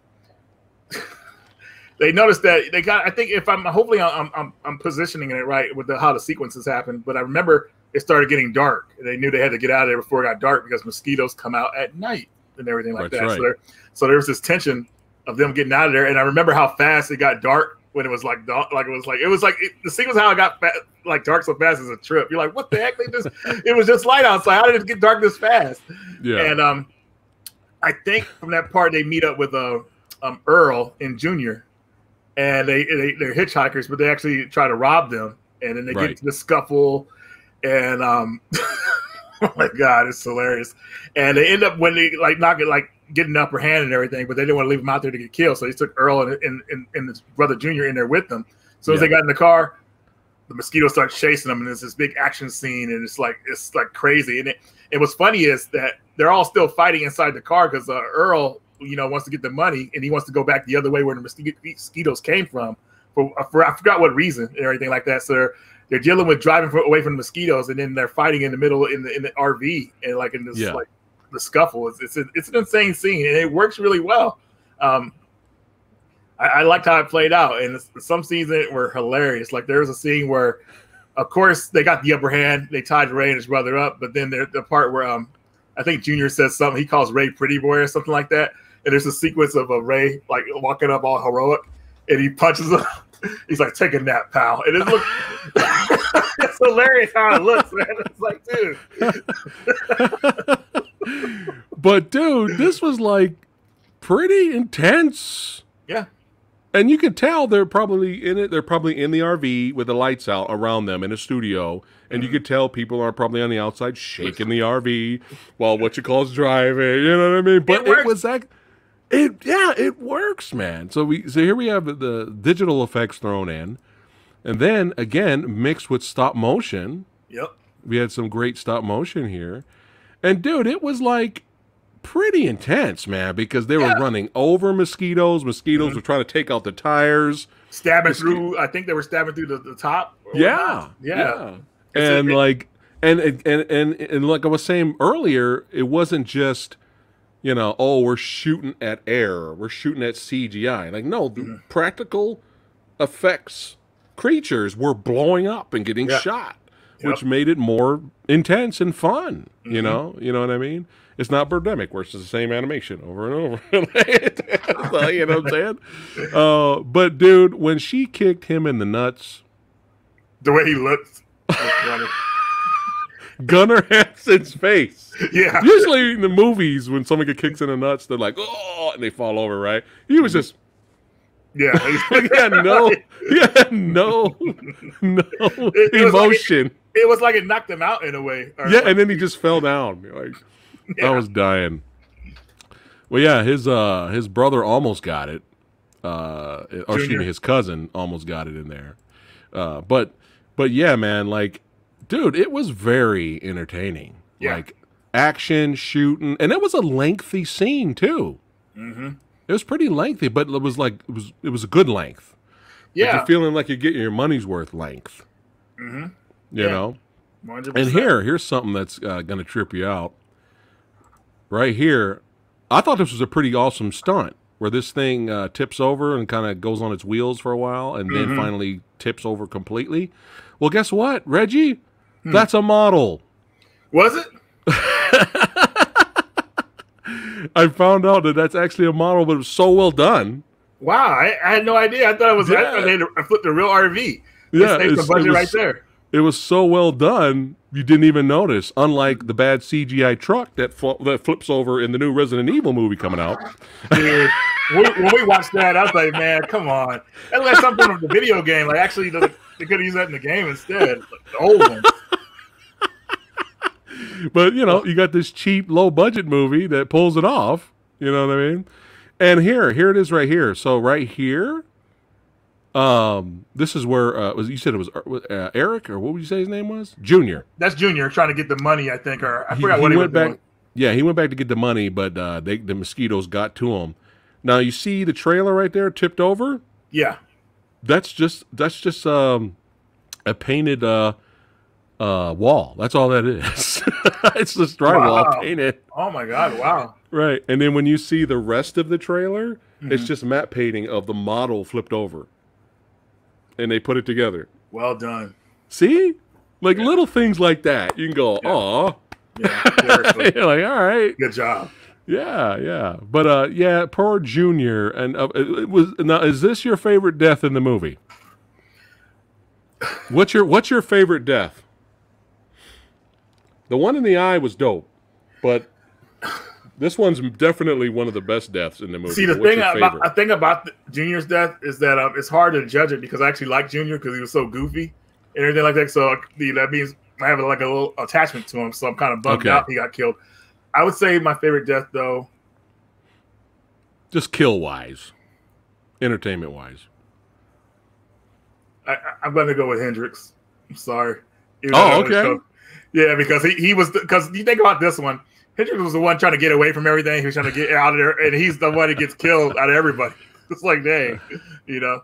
B: they notice that they got. I think if I'm hopefully I'm I'm, I'm positioning it right with the, how the sequences happen, but I remember it started getting dark. They knew they had to get out of there before it got dark because mosquitoes come out at night and everything like That's that. Right. So, there, so there was this tension of them getting out of there. And I remember how fast it got dark when it was like dark, like it was like it was like it, the sequence how it got like dark so fast as a trip. You're like, what the heck? They just it was just light outside. How did it get dark this fast? Yeah. And um, I think from that part they meet up with uh, um Earl and Junior, and they, they they're hitchhikers, but they actually try to rob them, and then they right. get into the scuffle and um, oh my god, it's hilarious. And they end up when they like not get like getting the upper hand and everything, but they didn't want to leave him out there to get killed, so they took Earl and and, and, and his brother Junior in there with them. So yeah. as they got in the car, the mosquito starts chasing them, and there's this big action scene, and it's like it's like crazy. And it and what's funny is that they're all still fighting inside the car because uh, Earl, you know, wants to get the money, and he wants to go back the other way where the mosquitoes came from. For, for I forgot what reason and everything like that. So they're dealing with driving for, away from mosquitoes, and then they're fighting in the middle in the in the RV and like in this yeah. like the scuffle. It's it's, a, it's an insane scene, and it works really well. Um, I, I liked how it played out, and some scenes in it were hilarious. Like there was a scene where, of course, they got the upper hand. They tied Ray and his brother up, but then there's the part where um, I think Junior says something. He calls Ray "pretty boy" or something like that. And there's a sequence of a Ray like walking up all heroic, and he punches him. He's like, take a nap, pal. And it looks it's hilarious how it looks, man. It's
A: like, dude. but dude, this was like pretty intense.
B: Yeah.
A: And you can tell they're probably in it. They're probably in the RV with the lights out around them in a studio, and mm-hmm. you could tell people are probably on the outside shaking the RV while what you call is driving. You know what I mean? But it, it was that it yeah, it works, man. So we so here we have the digital effects thrown in, and then again mixed with stop motion.
B: Yep.
A: We had some great stop motion here, and dude, it was like pretty intense, man, because they yeah. were running over mosquitoes. Mosquitoes mm-hmm. were trying to take out the tires,
B: stabbing through. I think they were stabbing through the, the top.
A: Yeah, yeah, yeah. and a, like, and, and and and like I was saying earlier, it wasn't just you know, oh, we're shooting at air, we're shooting at CGI. Like, no, the mm-hmm. practical effects creatures were blowing up and getting yeah. shot, yep. which made it more intense and fun. Mm-hmm. You know, you know what I mean? It's not Birdemic, where it's the same animation over and over. so, you know what I'm saying? Uh, but dude, when she kicked him in the nuts,
B: the way he looked,
A: Gunnar Hansen's face.
B: Yeah.
A: Usually in the movies, when someone gets kicked in the nuts, they're like, oh, and they fall over, right? He was just.
B: Yeah,
A: he had no, he had no, no it, it emotion.
B: Was like it, it, was like it knocked him out in a way.
A: Yeah, and then he just fell down. Like, yeah. I was dying. Well, yeah, his uh his brother almost got it. Uh, or excuse me, his cousin almost got it in there. Uh, but but yeah, man, like, dude, it was very entertaining. Yeah. Like action, shooting, and it was a lengthy scene too. Mm-hmm. It was pretty lengthy, but it was like it was it was a good length.
B: Yeah,
A: like you're feeling like you're getting your money's worth length. Mm-hmm. You yeah. know, 100%. and here here's something that's uh, going to trip you out. Right here, I thought this was a pretty awesome stunt where this thing uh, tips over and kind of goes on its wheels for a while, and mm-hmm. then finally tips over completely. Well, guess what, Reggie? Hmm. That's a model.
B: Was it?
A: I found out that that's actually a model, but it was so well done.
B: Wow, I, I had no idea. I thought it was. Yeah. I, thought I flipped a real RV.
A: Yeah,
B: it's, the budget it was, right there.
A: It was so well done, you didn't even notice. Unlike the bad CGI truck that fl- that flips over in the new Resident Evil movie coming out.
B: Dude, when we watched that, I was like, man, come on. Like something from the video game. Like, actually, they could have used that in the game instead. Like the old one
A: but you know, you got this cheap, low budget movie that pulls it off. You know what I mean? And here, here it is, right here. So right here, um, this is where uh, was you said it was uh, Eric or what would you say his name was? Junior.
B: That's Junior trying to get the money, I think, or I forgot he, what he,
A: went
B: back.
A: Doing. Yeah, he went back to get the money, but uh, they, the mosquitoes got to him. Now you see the trailer right there tipped over.
B: Yeah,
A: that's just that's just um, a painted uh, uh, wall. That's all that is. it's just drywall wow. painted.
B: Oh my god! Wow.
A: Right, and then when you see the rest of the trailer, mm-hmm. it's just matte painting of the model flipped over, and they put it together.
B: Well done.
A: See, like yeah. little things like that, you can go, "Aw." Yeah, You're like, all right,
B: good job.
A: Yeah, yeah, but uh, yeah, poor Junior, and uh, it was now. Is this your favorite death in the movie? What's your What's your favorite death? The one in the eye was dope, but this one's definitely one of the best deaths in the movie.
B: See, the thing about I think about Junior's death is that um, it's hard to judge it because I actually like Junior because he was so goofy and everything like that. So that means I have like a little attachment to him. So I'm kind of bummed okay. out he got killed. I would say my favorite death though,
A: just kill wise, entertainment wise.
B: I, am going to go with Hendricks. I'm sorry.
A: oh, okay.
B: Yeah, because he, he was because you think about this one, Hendricks was the one trying to get away from everything. He was trying to get out of there, and he's the one that gets killed out of everybody. It's like, dang, you know.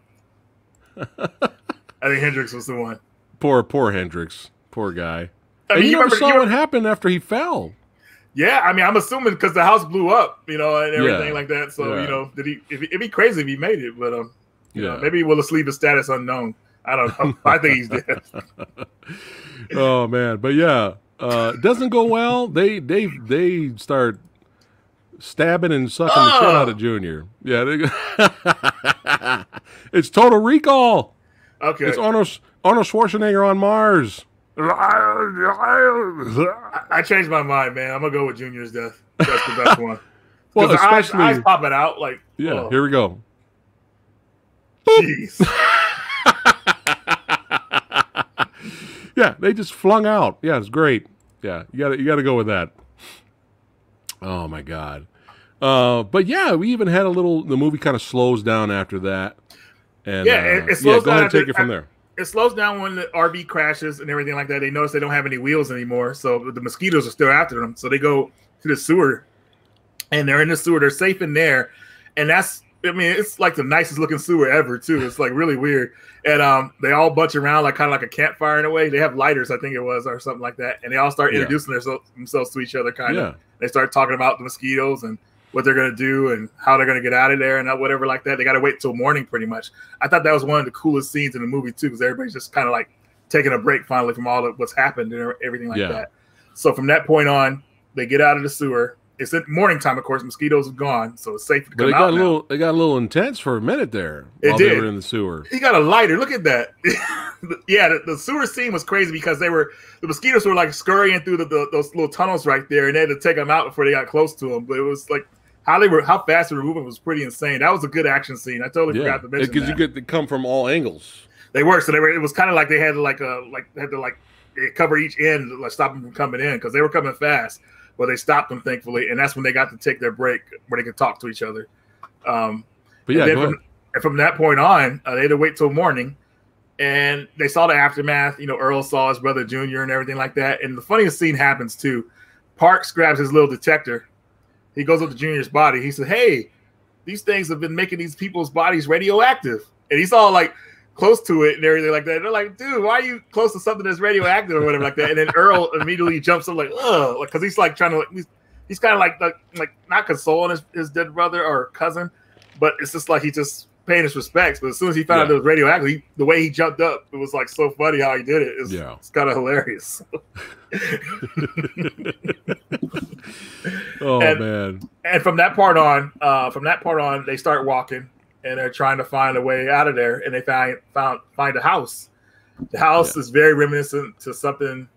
B: I think Hendricks was the one.
A: Poor, poor Hendricks. Poor guy. I mean, and you, you never remember, saw you what happened after he fell.
B: Yeah, I mean, I'm assuming because the house blew up, you know, and everything yeah. like that. So, yeah. you know, did he? If, it'd be crazy if he made it, but um, yeah, know, maybe we'll just leave his status unknown. I don't know. I think he's dead.
A: oh man, but yeah, uh, doesn't go well. They they they start stabbing and sucking oh. the shit out of Junior. Yeah, they, it's Total Recall.
B: Okay,
A: it's Arnold Arnold Schwarzenegger on Mars.
B: I changed my mind, man. I'm gonna go with Junior's death. That's the best one. well, especially eyes, eyes popping out like.
A: Yeah, oh. here we go.
B: Jeez.
A: Yeah, they just flung out. Yeah, it's great. Yeah, you got you got to go with that. Oh my god. Uh, but yeah, we even had a little. The movie kind of slows down after that. And
B: yeah, it, it slows
A: yeah, go
B: down.
A: Ahead and take it from there.
B: It slows down when the RV crashes and everything like that. They notice they don't have any wheels anymore, so the mosquitoes are still after them. So they go to the sewer, and they're in the sewer. They're safe in there, and that's I mean, it's like the nicest looking sewer ever too. It's like really weird, and um, they all bunch around like kind of like a campfire in a way. They have lighters, I think it was, or something like that, and they all start introducing yeah. themselves to each other. Kind of, yeah. they start talking about the mosquitoes and what they're gonna do and how they're gonna get out of there and whatever like that. They got to wait till morning, pretty much. I thought that was one of the coolest scenes in the movie too, because everybody's just kind of like taking a break finally from all of what's happened and everything like yeah. that. So from that point on, they get out of the sewer It's at morning time, of course. Mosquitoes are gone, so it's safe to
A: but
B: come
A: it got
B: out.
A: a
B: now.
A: little it got a little intense for a minute there
B: It
A: while they were in the sewer.
B: He got a lighter. Look at that. yeah, the, the sewer scene was crazy because they were the mosquitoes were like scurrying through the, the, those little tunnels right there, and they had to take them out before they got close to them. But it was like how they were, how fast they were moving was pretty insane. That was a good action scene. I totally
A: Yeah,
B: forgot to mention
A: because you get to come from all angles.
B: they were so they were. It was kind of like they had to like a like they had to like cover each end to like stop them from coming in because they were coming fast. But they stopped them thankfully, and that's when they got to take their break where they could talk to each other. Um,
A: But yeah,
B: and from, and from that point on, uh, they had to wait till morning, and they saw the aftermath. You know, Earl saw his brother Junior and everything like that. And the funniest scene happens too. Parks grabs his little detector. He goes up to Junior's body. He said, "Hey, these things have been making these people's bodies radioactive." And he's all like close to it and everything like that. They're like, "Dude, why are you close to something that's radioactive or whatever like that?" And then Earl immediately jumps up like, "Ugh," like because he's like trying to like he's, he's kind of like, like like not consoling his, his dead brother or cousin, but it's just like he just paying his respects. But as soon as he found out it was radioactive, he, the way he jumped up, it was like so funny how he did it. It's,
A: Yeah.
B: it's kind of hilarious.
A: Oh
B: and-
A: man,
B: and from that part on, uh, from that part on, they start walking and they're trying to find a way out of there. And they find found find a house. The house is very reminiscent to something.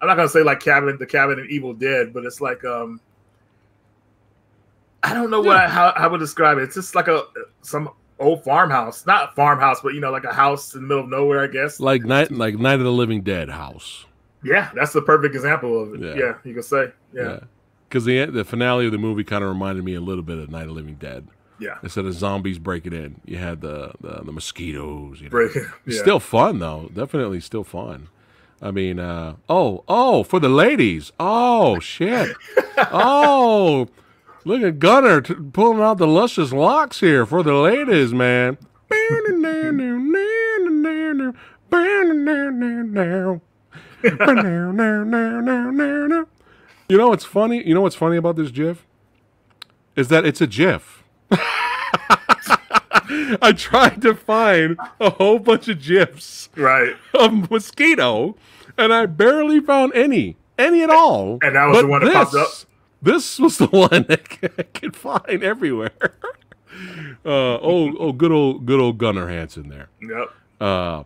B: I'm not gonna say like cabin, the cabin in Evil Dead, but it's like um, I don't know what I, how how I would describe it. It's just like a some old farmhouse, not farmhouse, but you know, like a house in the middle of nowhere, I guess.
A: like night like Night of the Living Dead house.
B: Yeah, that's the perfect example of it.
A: Yeah.
B: Yeah, you can say. Yeah,
A: Because the the finale of the movie kind of reminded me a little bit of Night of the Living Dead.
B: Yeah.
A: Instead of zombies breaking in, you had the the, the mosquitoes. You know.
B: Break it.
A: It's
B: Yeah.
A: Still fun though. Definitely still fun. I mean, uh, oh, oh, for the ladies. Oh, shit. oh, look at Gunnar t- pulling out the luscious locks here for the ladies, man. You know what's funny? You know what's funny about this GIF? Is that it's a GIF. I tried to find a whole bunch of GIFs
B: Right.
A: of mosquito, and I barely found any, any at all.
B: And that was
A: But
B: the one that popped up?
A: This was the one that I could find everywhere. Uh, oh, oh, good old, good old Gunnar Hansen there.
B: Yep.
A: Uh,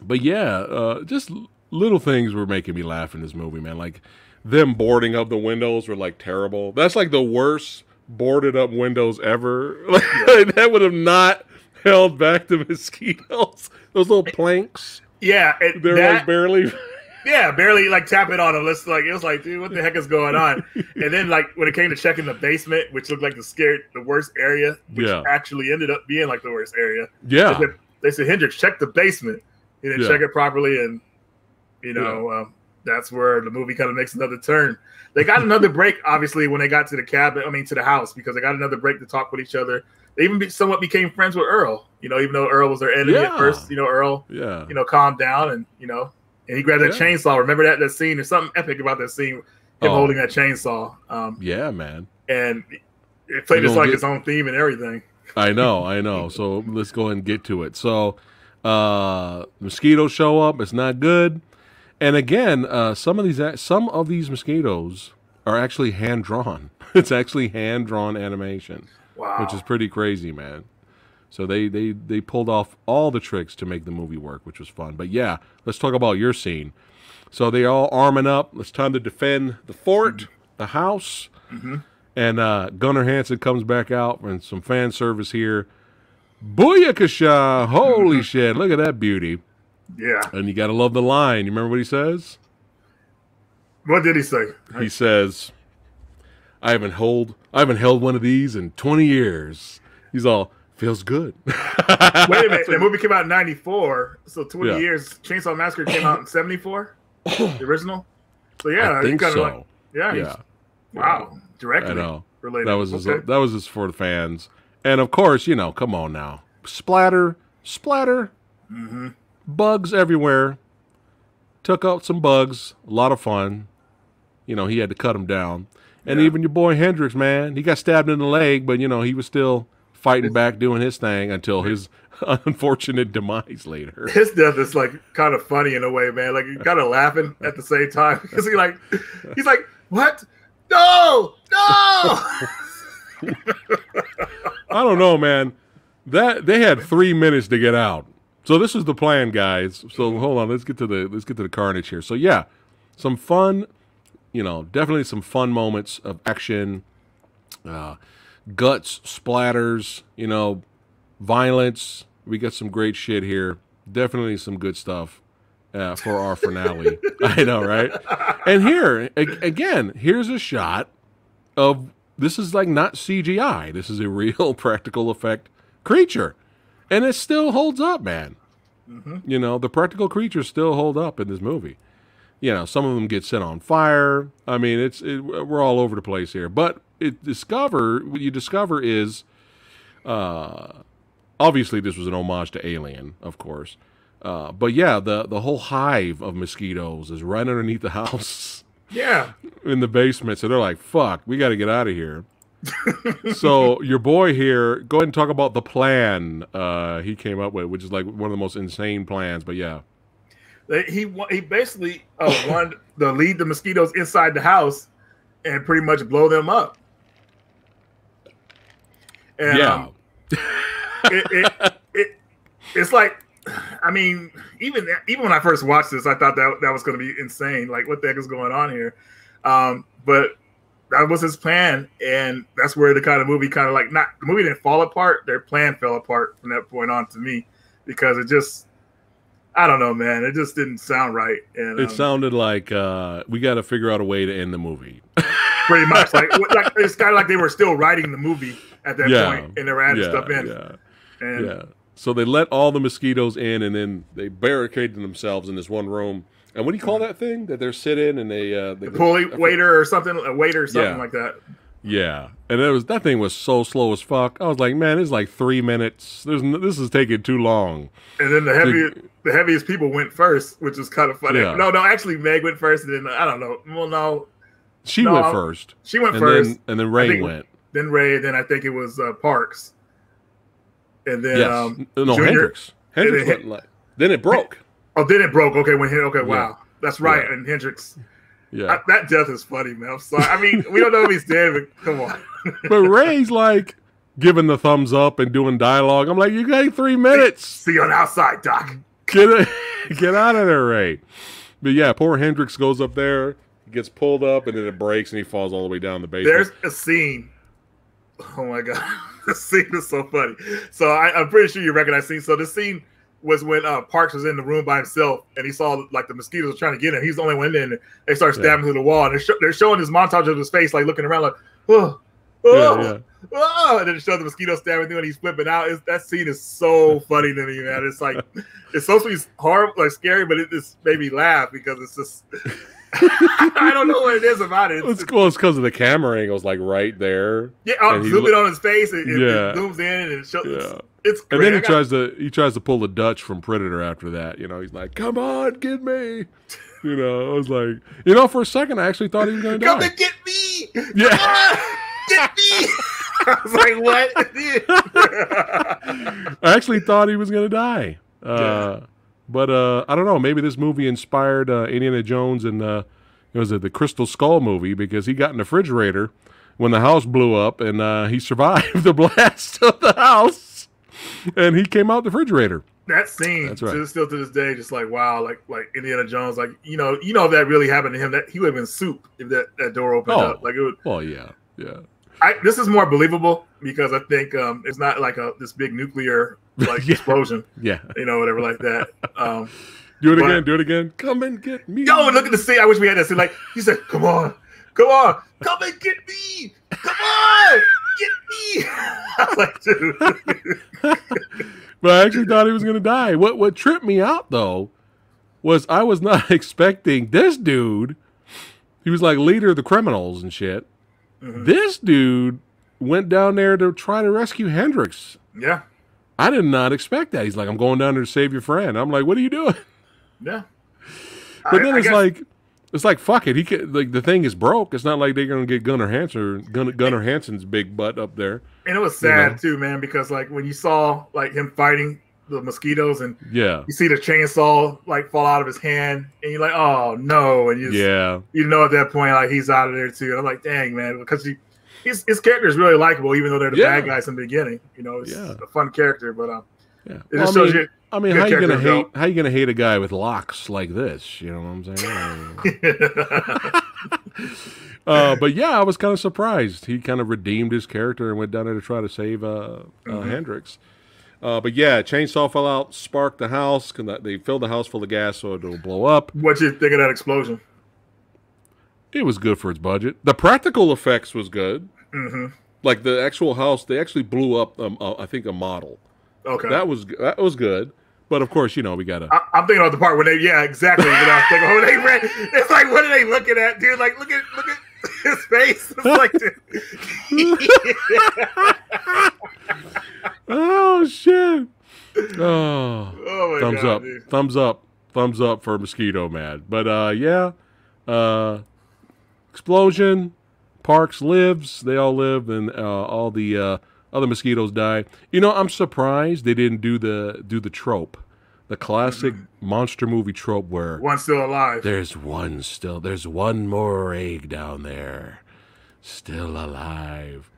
A: but yeah, uh, just little things were making me laugh in this movie, man. Like them boarding up the windows were like terrible. That's like the worst boarded up windows ever. Like, that would have not held back the mosquitoes. Those little planks,
B: Yeah. It,
A: they're
B: that,
A: like barely.
B: Yeah, barely like tapping on them. Let's like it was like, dude, what the heck is going on? and then like when it came to checking the basement, which looked like the scared, the worst area, which
A: Yeah.
B: actually ended up being like the worst area.
A: Yeah,
B: They said, they said Hendricks, check the basement. He didn't
A: Yeah.
B: check it properly, and you know um, that's where the movie kind of makes another turn. They got another break, obviously, when they got to the cabin. I mean, to the house because they got another break to talk with each other. They even be, somewhat became friends with Earl. You know, even though Earl was their enemy at first, you know, Earl
A: yeah,
B: you know, calm down and you know, and he grabbed that
A: Yeah.
B: chainsaw. Remember that that scene? There's something epic about that scene. Him
A: Oh.
B: holding that chainsaw, um,
A: yeah, man.
B: and it played just like
A: get-
B: its own theme and everything.
A: I know, I know. So let's go ahead and get to it. So, uh, mosquitoes show up. It's not good. And again, uh, some of these some of these mosquitoes are actually hand drawn. It's actually hand drawn animation,
B: Wow,
A: which is pretty crazy, man. So they they they pulled off all the tricks to make the movie work, which was fun. But yeah, let's talk about your scene. So they all arming up. It's time to defend the fort, the house. And uh, Gunnar Hansen comes back out and some fan service here. Booyakasha! Holy shit! Look at that beauty.
B: Yeah.
A: And you gotta love the line. You remember what he says?
B: What did he say?
A: He says, "I haven't held I haven't held one of these in 20 years." He's all feels good.
B: Wait a minute, the movie came out in '94, so 20
A: Yeah.
B: years. Chainsaw Massacre came out in '74, the original. So yeah,
A: I think so.
B: like- yeah,
A: yeah,
B: Wow, directly
A: I know.
B: related.
A: That was
B: okay.
A: that was just for the fans, and of course, you know, come on now, splatter, splatter,
B: Mm-hmm.
A: Bugs everywhere. Took out some bugs, a lot of fun. You know, he had to cut them down, and
B: Yeah.
A: even your boy Hendricks, man, he got stabbed in the leg, but you know, he was still fighting back, doing his thing until his unfortunate demise later.
B: his death is like kind of funny in a way, man. Like you kind of laughing at the same time because he like he's like, "What? no, no.
A: I don't know, man. That they had three minutes to get out. So this is the plan, guys. So hold on, let's get to the let's get to the carnage here. So yeah, some fun, you know, definitely some fun moments of action, uh, guts, splatters, you know, violence. We got some great shit here. Definitely some good stuff uh, for our finale. I know, right? And here again, here's a shot of this is like not CGI. This is a real practical effect creature, and it still holds up, man. Mm-hmm. You know, the practical creatures still hold up in this movie. You know, some of them get set on fire. I mean, it's it, we're all over the place here. But it discover what you discover is, uh, obviously this was an homage to Alien, of course. Uh, but yeah, the the whole hive of mosquitoes is right underneath the house.
B: Yeah.
A: In the basement. So they're like, fuck, we got to get out of here. So your boy here, go ahead and talk about the plan uh, he came up with, which is like one of the most insane plans. But yeah,
B: he he basically uh, wanted to lead the mosquitoes inside the house and pretty much blow them up. And, yeah, um, it, it, it, it's like I mean, even even when I first watched this, I thought that that was going to be insane. Like, what the heck is going on here? Um, but that was his plan, and that's where the kind of movie kind of like not the movie didn't fall apart. Their plan fell apart from that point on to me because it just I don't know, man. It just didn't sound right. And
A: it um, sounded like uh, we got to figure out a way to end the movie.
B: pretty much, like, like it's kind of like they were still writing the movie at that yeah, point, and they were adding
A: yeah,
B: stuff in.
A: Yeah. And yeah. So they let all the mosquitoes in, and then they barricaded themselves in this one room. And what do you call that thing that they're sitting and they uh, they,
B: the pulley waiter or something, a waiter or something yeah. like that.
A: Yeah, and it was that thing was so slow as fuck. I was like, man, it's like three minutes. There's this is taking too long.
B: And then the heaviest the heaviest people went first, which was kind of funny. Yeah. No, no, actually, Meg went first, and then I don't know. Well, no,
A: she
B: no,
A: went first.
B: She went
A: and
B: first,
A: then, and then Ray went.
B: Then Ray, then I think it was uh, Parks and then
A: yes.
B: um,
A: no Junior, Hendricks. Hendricks then, like, then it broke.
B: Oh, then it broke. Okay, when he, okay, wow, yeah. that's right. Yeah. And Hendricks. Yeah, I, that death is funny, man. I'm sorry. I mean, we don't know if he's dead, but come on.
A: but Ray's like giving the thumbs up and doing dialogue. I'm like, you got three minutes.
B: See you on outside, Doc.
A: Get it, get out of there, Ray. But yeah, poor Hendricks goes up there, gets pulled up, and then it breaks, and he falls all the way down the basement.
B: There's a scene. Oh my god. this scene is so funny. So I, am pretty sure you recognize scene. So this scene was when uh, Parks was in the room by himself and he saw like the mosquitoes trying to get him. He's the only one in. They start stabbing yeah. through the wall and they're, sh- they're, showing this montage of his face, like looking around, like, oh, oh, yeah, yeah. oh, and then show the mosquito stabbing through and he's flipping out. It's, that scene is so funny to me, man. It's like it's supposed to be horrible, like scary, but it just made me laugh because it's just. I don't know what it is about it.
A: It's, cool. It's because of the camera angles, like right there.
B: Yeah, I'll zoom it on his face. And, yeah. it zooms in and it shows. Yeah. It's great.
A: and then he
B: got...
A: tries to he tries to pull the Dutch from Predator after that. You know, he's like, "Come on, get me." You know, I was like, you know, for a second, I actually thought he was going to die.
B: Come and get me! Yeah, get me! I was
A: like, what? I actually thought he was going to die. Uh, yeah. But uh, I don't know. Maybe this movie inspired uh, Indiana Jones and uh, was it the Crystal Skull movie because he got in the refrigerator when the house blew up and uh, he survived the blast of the house and he came out the refrigerator.
B: That scene, That's right. still to this day, just like wow, like like Indiana Jones, like you know, you know, if that really happened to him, that he would have been soup if that, that door opened oh. up. Like it would.
A: Oh yeah, yeah.
B: I, this is more believable because I think um, it's not like a this big nuclear like yeah. explosion.
A: Yeah,
B: you know, whatever like that. Um,
A: do it but, again. Do it again. Come and get me.
B: Yo, look at the scene. I wish we had that scene. Like he said, "Come on, come on, come and get me. Come on, get me." I like, dude.
A: but I actually thought he was gonna die. What what tripped me out though was I was not expecting this dude. He was like leader of the criminals and shit. Mm-hmm. This dude went down there to try to rescue Hendricks.
B: Yeah.
A: I did not expect that. He's like, I'm going down there to save your friend. I'm like, what are you doing?
B: Yeah.
A: But I, then it's guess... like, it's like fuck it. He like the thing is broke. It's not like they're gonna get Gunnar Hansen, Gunnar, Gunnar Hansen's big butt up there.
B: And it was sad you know? too, man, because like when you saw like him fighting the mosquitoes, and
A: yeah,
B: you see the chainsaw like fall out of his hand, and you're like, oh no, and you just,
A: yeah,
B: you know at that point like he's out of there too. And I'm like, dang man, because he, his his character is really likable, even though they're the
A: Yeah.
B: bad guys in the beginning. You know, it's
A: Yeah.
B: a fun character, but um,
A: yeah.
B: it
A: Well,
B: just
A: I mean,
B: you.
A: I mean, how you gonna hate? How you gonna hate a guy with locks like this? You know what I'm saying? uh, but yeah, I was kind of surprised. He kind of redeemed his character and went down there to try to save uh, uh,
B: Mhm.
A: Hendricks. Uh, but yeah, chainsaw fell out, sparked the house. They filled the house full of gas so it'll blow up.
B: what you think of that explosion?
A: It was good for its budget. The practical effects was good.
B: hmm
A: Like the actual house, they actually blew up. Um, uh, I think a model
B: Okay.
A: that was that was good. But of course, you know we gotta.
B: I, I'm thinking about the part where they, yeah, exactly. When I was thinking, when they ran, it's like, what are they looking at, dude? Like, look at, look at his face. It's like,
A: oh shit! Oh,
B: oh
A: thumbs
B: god,
A: up,
B: dude.
A: thumbs up, thumbs up for Mosquito Man. But uh, yeah, uh, explosion. Parks lives. They all live, and uh, all the uh, other mosquitoes die. You know, I'm surprised they didn't do the do the trope, the classic
B: Mm-hmm.
A: monster movie trope where
B: One still alive.
A: there's one still. There's one more egg down there, still alive.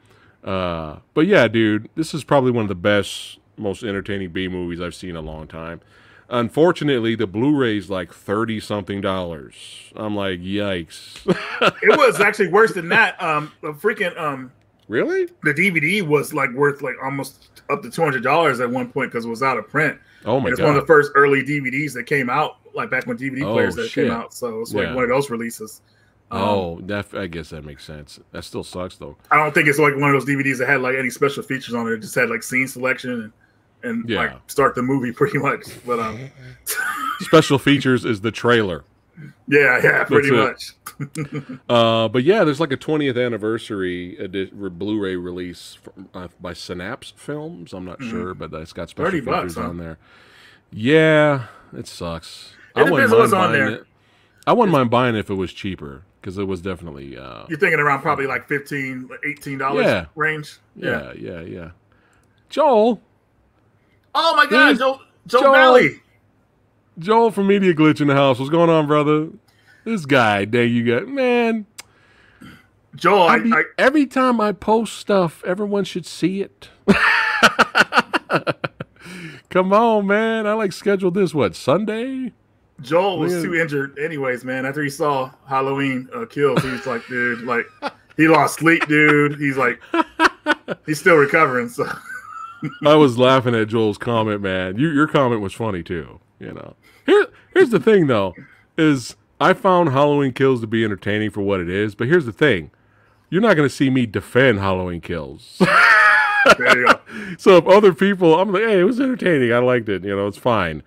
A: Uh, but yeah, dude, this is probably one of the best, most entertaining B movies I've seen in a long time. Unfortunately, the Blu-ray's like thirty something dollars. I'm like, yikes!
B: It was actually worse than that. Um, the freaking um,
A: really?
B: the DVD was like worth like almost up to two hundred dollars at one point because it was out of print.
A: Oh my
B: And it's one of the first early DVDs that came out, like back when DVD
A: Oh,
B: players that
A: shit.
B: came out. So it's like
A: Yeah.
B: one of those releases. Um,
A: oh, that I guess that makes sense. That still sucks though.
B: I don't think it's like one of those DVDs that had like any special features on it. It just had like scene selection and, and
A: Yeah.
B: like start the movie pretty much. But um,
A: Special features is the trailer.
B: Yeah, yeah, pretty much.
A: Uh, but yeah, there's like a 20th anniversary edi- Blu-ray release from, uh, by Synapse Films. I'm not
B: Mhm.
A: sure, but it's got special features
B: huh?
A: on there. Yeah, it sucks.
B: It
A: I wouldn't mind buying
B: there.
A: it. I wouldn't mind buying it if it was cheaper because it was definitely. Uh,
B: You're thinking around probably like 15 18 dollars
A: Yeah.
B: range.
A: yeah, yeah, yeah. Joel,
B: Oh my God, Joel, Joe
A: Joel.
B: Valley.
A: Joel from Media Glitch in the house. What's going on, brother? This guy, dang you got man.
B: Joel, I,
A: I be-
B: I,
A: every time I post stuff, everyone should see it. Come on, man. I like scheduled this what Sunday?
B: Joel was
A: Yeah.
B: too injured, anyways, man. After he saw Halloween uh, kills, he was like, dude, like he lost sleep, dude. He's like, he's still recovering. So
A: I was laughing at Joel's comment, man. You, your comment was funny too. You know. Here, here's the thing though, is I found Halloween Kills to be entertaining for what it is. But here's the thing, you're not going to see me defend Halloween Kills.
B: there you go.
A: so if other people, I'm like, hey, it was entertaining. I liked it. You know, it's fine.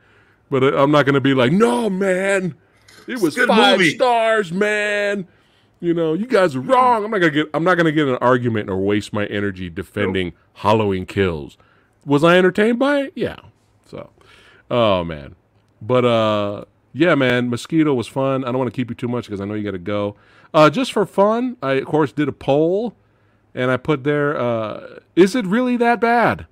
A: But I'm not going to be like, no, man, it was five
B: movie."
A: stars, man. You know, you guys are wrong. I'm not gonna get. I'm not gonna get in an argument or waste my energy defending Halloween Kills. Was I entertained by it? Yeah. So, oh man, but uh, yeah, man, Mosquito was fun. I don't want to keep you too much because I know you got to go. Uh, just for fun, I of course did a poll, and I put there, uh, is it really that bad?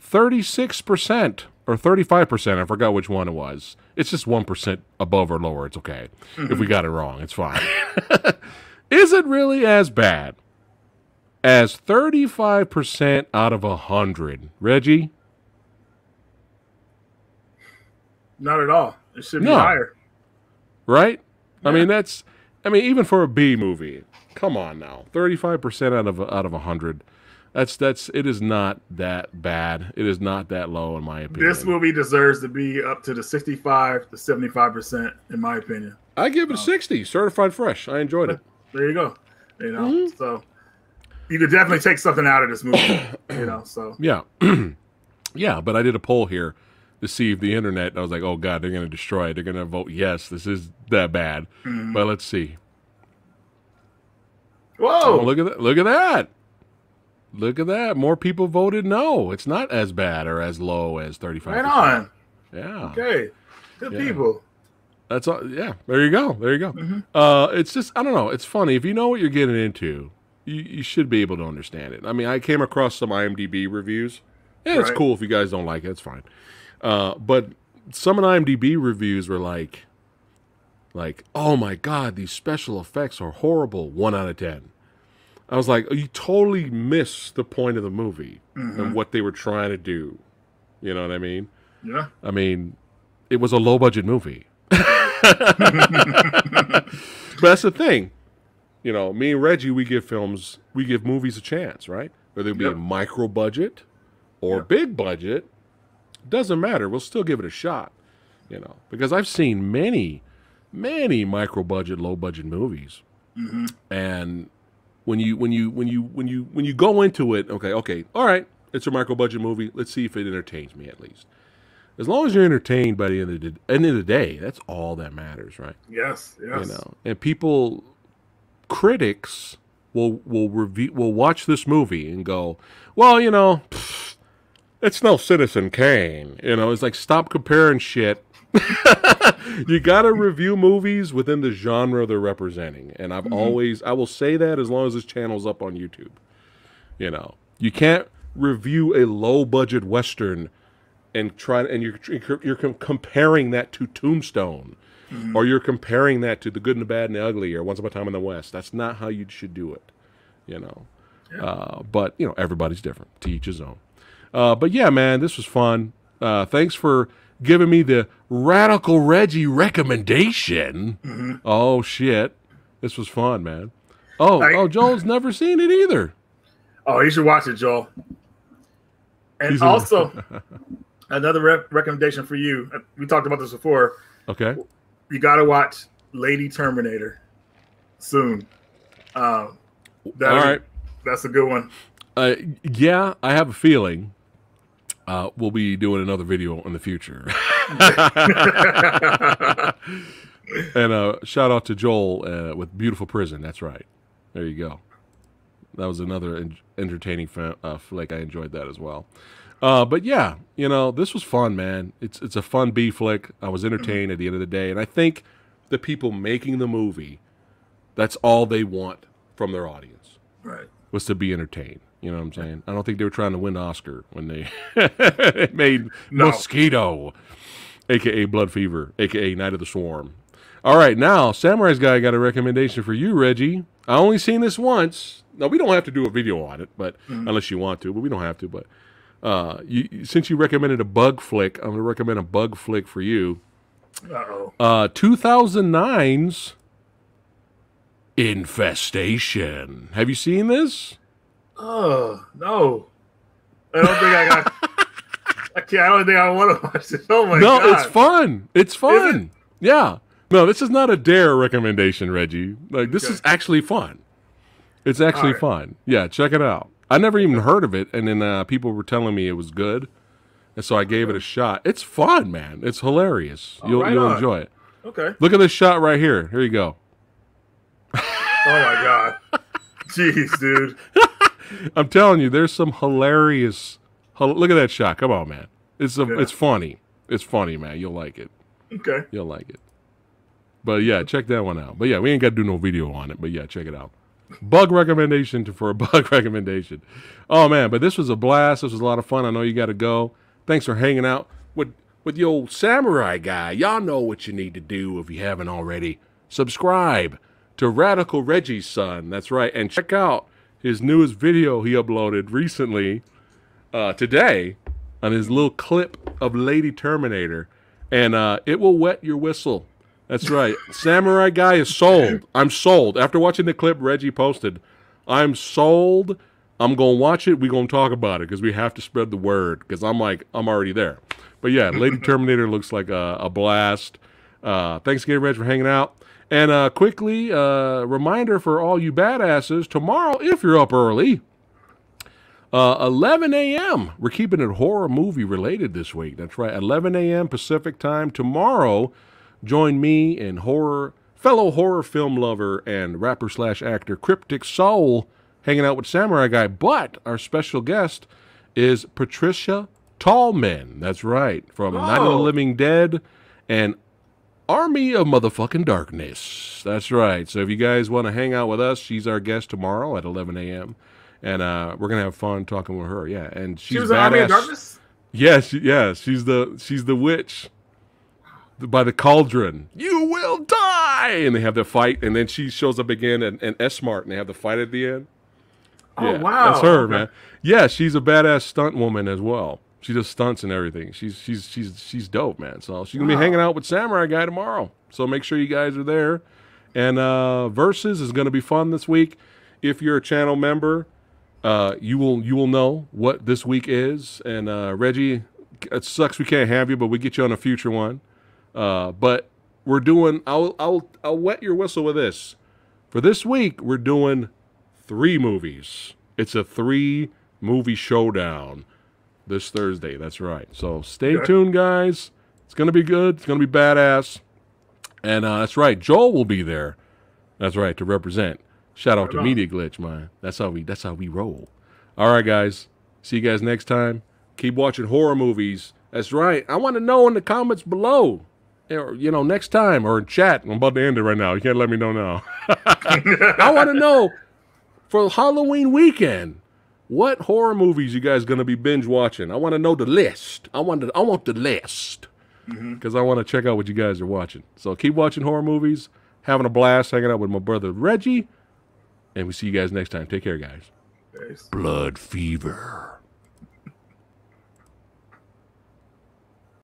A: Thirty-six percent or thirty-five percent. I forgot which one it was. It's just one percent above or lower. It's okay if we got it wrong. It's fine. is it really as bad as thirty-five percent out of hundred? Reggie.
B: Not at all. It should be higher.
A: right? I mean, that's. I mean, even for a B movie, come on now, thirty-five percent out of out of hundred. That's that's. It is not that bad. It is not that low, in my opinion.
B: This movie deserves to be up to the 65 to 75 percent, in my opinion.
A: I give it a sixty, certified fresh. I enjoyed it.
B: There you go. You know,
A: Mm-hmm.
B: so you could definitely take something out of this movie. you know, so
A: Yeah, yeah. But I did a poll here to see if the internet. I was like, oh god, they're going to destroy it. They're going to vote yes. This is that bad.
B: Mm-hmm.
A: But let's see.
B: whoa,
A: Oh, look at that! Look at that! Look at that! More people voted no. It's not as bad or as low as thirty-five.
B: right on.
A: Yeah.
B: Okay, good
A: Yeah.
B: people.
A: That's all. Yeah, there you go. There you go.
B: Mm-hmm.
A: Uh, it's just I don't know. It's funny if you know what you're getting into, you, you should be able to understand it. I mean, I came across some IMDb reviews, Yeah, it's cool if you guys don't like it. It's fine. Uh, but some of the IMDb reviews were like, like, oh my god, these special effects are horrible. One out of ten. I was like, oh, you totally miss the point of the movie mm-hmm. and what they were trying to do. You know what I mean?
B: Yeah.
A: I mean, it was a low budget movie. but that's the thing. You know, me and Reggie, we give films, we give movies a chance, right? Whether it be yep. a micro budget or yep. big budget, doesn't matter. We'll still give it a shot. You know, because I've seen many, many micro budget, low budget movies, mm-hmm. and when you when you when you when you when you go into it, okay, okay, all right, it's a micro budget movie. Let's see if it entertains me at least. As long as you're entertained by the end of the end of the day, that's all that matters, right?
B: Yes, yes.
A: You know, and people, critics will will review will watch this movie and go, well, you know, pff, it's no Citizen Kane. You know, it's like stop comparing shit. you got to review movies within the genre they're representing, and I've mm-hmm. always I will say that as long as this channel's up on YouTube. You know, you can't review a low budget western and try and you're you're comparing that to Tombstone, mm-hmm. or you're comparing that to The Good and the Bad and the Ugly or Once Upon a Time in the West. That's not how you should do it, you know. Yeah. Uh, but you know, everybody's different. To each his own. Uh, but yeah, man, this was fun. Uh, thanks for giving me the Radical Reggie recommendation. Mm-hmm. Oh shit, this was fun, man. Oh, I, oh, Joel's never seen it either.
B: Oh, you should watch it, Joel. And He's also, another re- recommendation for you. We talked about this before.
A: Okay.
B: You got to watch Lady Terminator soon. Um, that
A: All right.
B: That's a good one.
A: Uh, yeah, I have a feeling uh, we'll be doing another video in the future. and uh, shout out to Joel uh, with Beautiful Prison. That's right. There you go. That was another en- entertaining uh, flick. I enjoyed that as well. Uh, but yeah, you know, this was fun, man. It's it's a fun B flick. I was entertained at the end of the day, and I think the people making the movie, that's all they want from their audience,
B: right?
A: Was to be entertained. You know what I'm saying? I don't think they were trying to win Oscar when they made no. Mosquito, aka Blood Fever, aka Night of the Swarm. All right, now Samurai's guy got a recommendation for you, Reggie. I only seen this once. Now we don't have to do a video on it, but mm-hmm. unless you want to, but we don't have to. But uh, you, since you recommended a bug flick, I'm going to recommend a bug flick for you.
B: Uh-oh.
A: Uh 2009's Infestation. Have you seen this?
B: Oh no, I don't think I got. I can't. I don't think I want to watch this. Oh my
A: no,
B: god!
A: No, it's fun. It's fun. It? Yeah. No, this is not a dare recommendation, Reggie. Like this okay. is actually fun. It's actually right. fun. Yeah, check it out. I never even heard of it, and then uh, people were telling me it was good, and so I gave it a shot. It's fun, man. It's hilarious. you'll right you'll enjoy it.
B: Okay.
A: Look at this shot right here. Here you go.
B: oh my god. Jeez, dude.
A: I'm telling you, there's some hilarious. Look at that shot. Come on, man. It's a, yeah. it's funny. It's funny, man. You'll like it.
B: Okay.
A: You'll like it. But yeah, check that one out. But yeah, we ain't got to do no video on it. But yeah, check it out. Bug recommendation to, for a bug recommendation. Oh man, but this was a blast. This was a lot of fun. I know you got to go. Thanks for hanging out with with the old samurai guy. Y'all know what you need to do if you haven't already. Subscribe to Radical Reggie's son. That's right, and check out his newest video he uploaded recently, uh, today, on his little clip of Lady Terminator, and uh, it will wet your whistle. That's right. Samurai Guy is sold. I'm sold. After watching the clip Reggie posted, I'm sold. I'm gonna watch it. We're gonna talk about it because we have to spread the word. Because I'm like, I'm already there. But yeah, Lady Terminator looks like a, a blast. Uh, thanks again, Reg, for hanging out. And uh, quickly, uh, reminder for all you badasses tomorrow, if you're up early, uh, 11 a.m. We're keeping it horror movie related this week. That's right, 11 a.m. Pacific time tomorrow. Join me and horror fellow horror film lover and rapper slash actor Cryptic Soul hanging out with Samurai Guy. But our special guest is Patricia Tallman. That's right, from oh. Night of the Living Dead and Army of Motherfucking Darkness. That's right. So if you guys want to hang out with us, she's our guest tomorrow at 11 a.m. and uh, we're gonna have fun talking with her. Yeah, and she's
B: she was an Army of Darkness.
A: Yeah, she, yeah, she's the she's the witch by the cauldron. You will die, and they have the fight, and then she shows up again and, and S Smart, and they have the fight at the end.
B: Oh yeah, wow,
A: that's her, okay. man. Yeah, she's a badass stunt woman as well. She does stunts and everything. She's she's she's she's dope, man. So she's gonna wow. be hanging out with Samurai Guy tomorrow. So make sure you guys are there. And uh Versus is gonna be fun this week. If you're a channel member, uh, you will you will know what this week is. And uh, Reggie, it sucks we can't have you, but we get you on a future one. Uh, but we're doing. I'll I'll I'll wet your whistle with this. For this week, we're doing three movies. It's a three movie showdown this Thursday. That's right. So stay tuned, guys. It's gonna be good. It's gonna be badass. And uh, that's right. Joel will be there. That's right to represent. Shout out to Media Glitch, man. That's how we. That's how we roll. All right, guys. See you guys next time. Keep watching horror movies. That's right. I want to know in the comments below or you know next time or in chat. I'm about to end it right now. You can't let me know now. I want to know for Halloween weekend what horror movies you guys gonna be binge watching. I want to know the list. I want to, I want the list because mm-hmm. I want to check out what you guys are watching. So keep watching horror movies, having a blast, hanging out with my brother Reggie, and we see you guys next time. Take care, guys. Blood fever.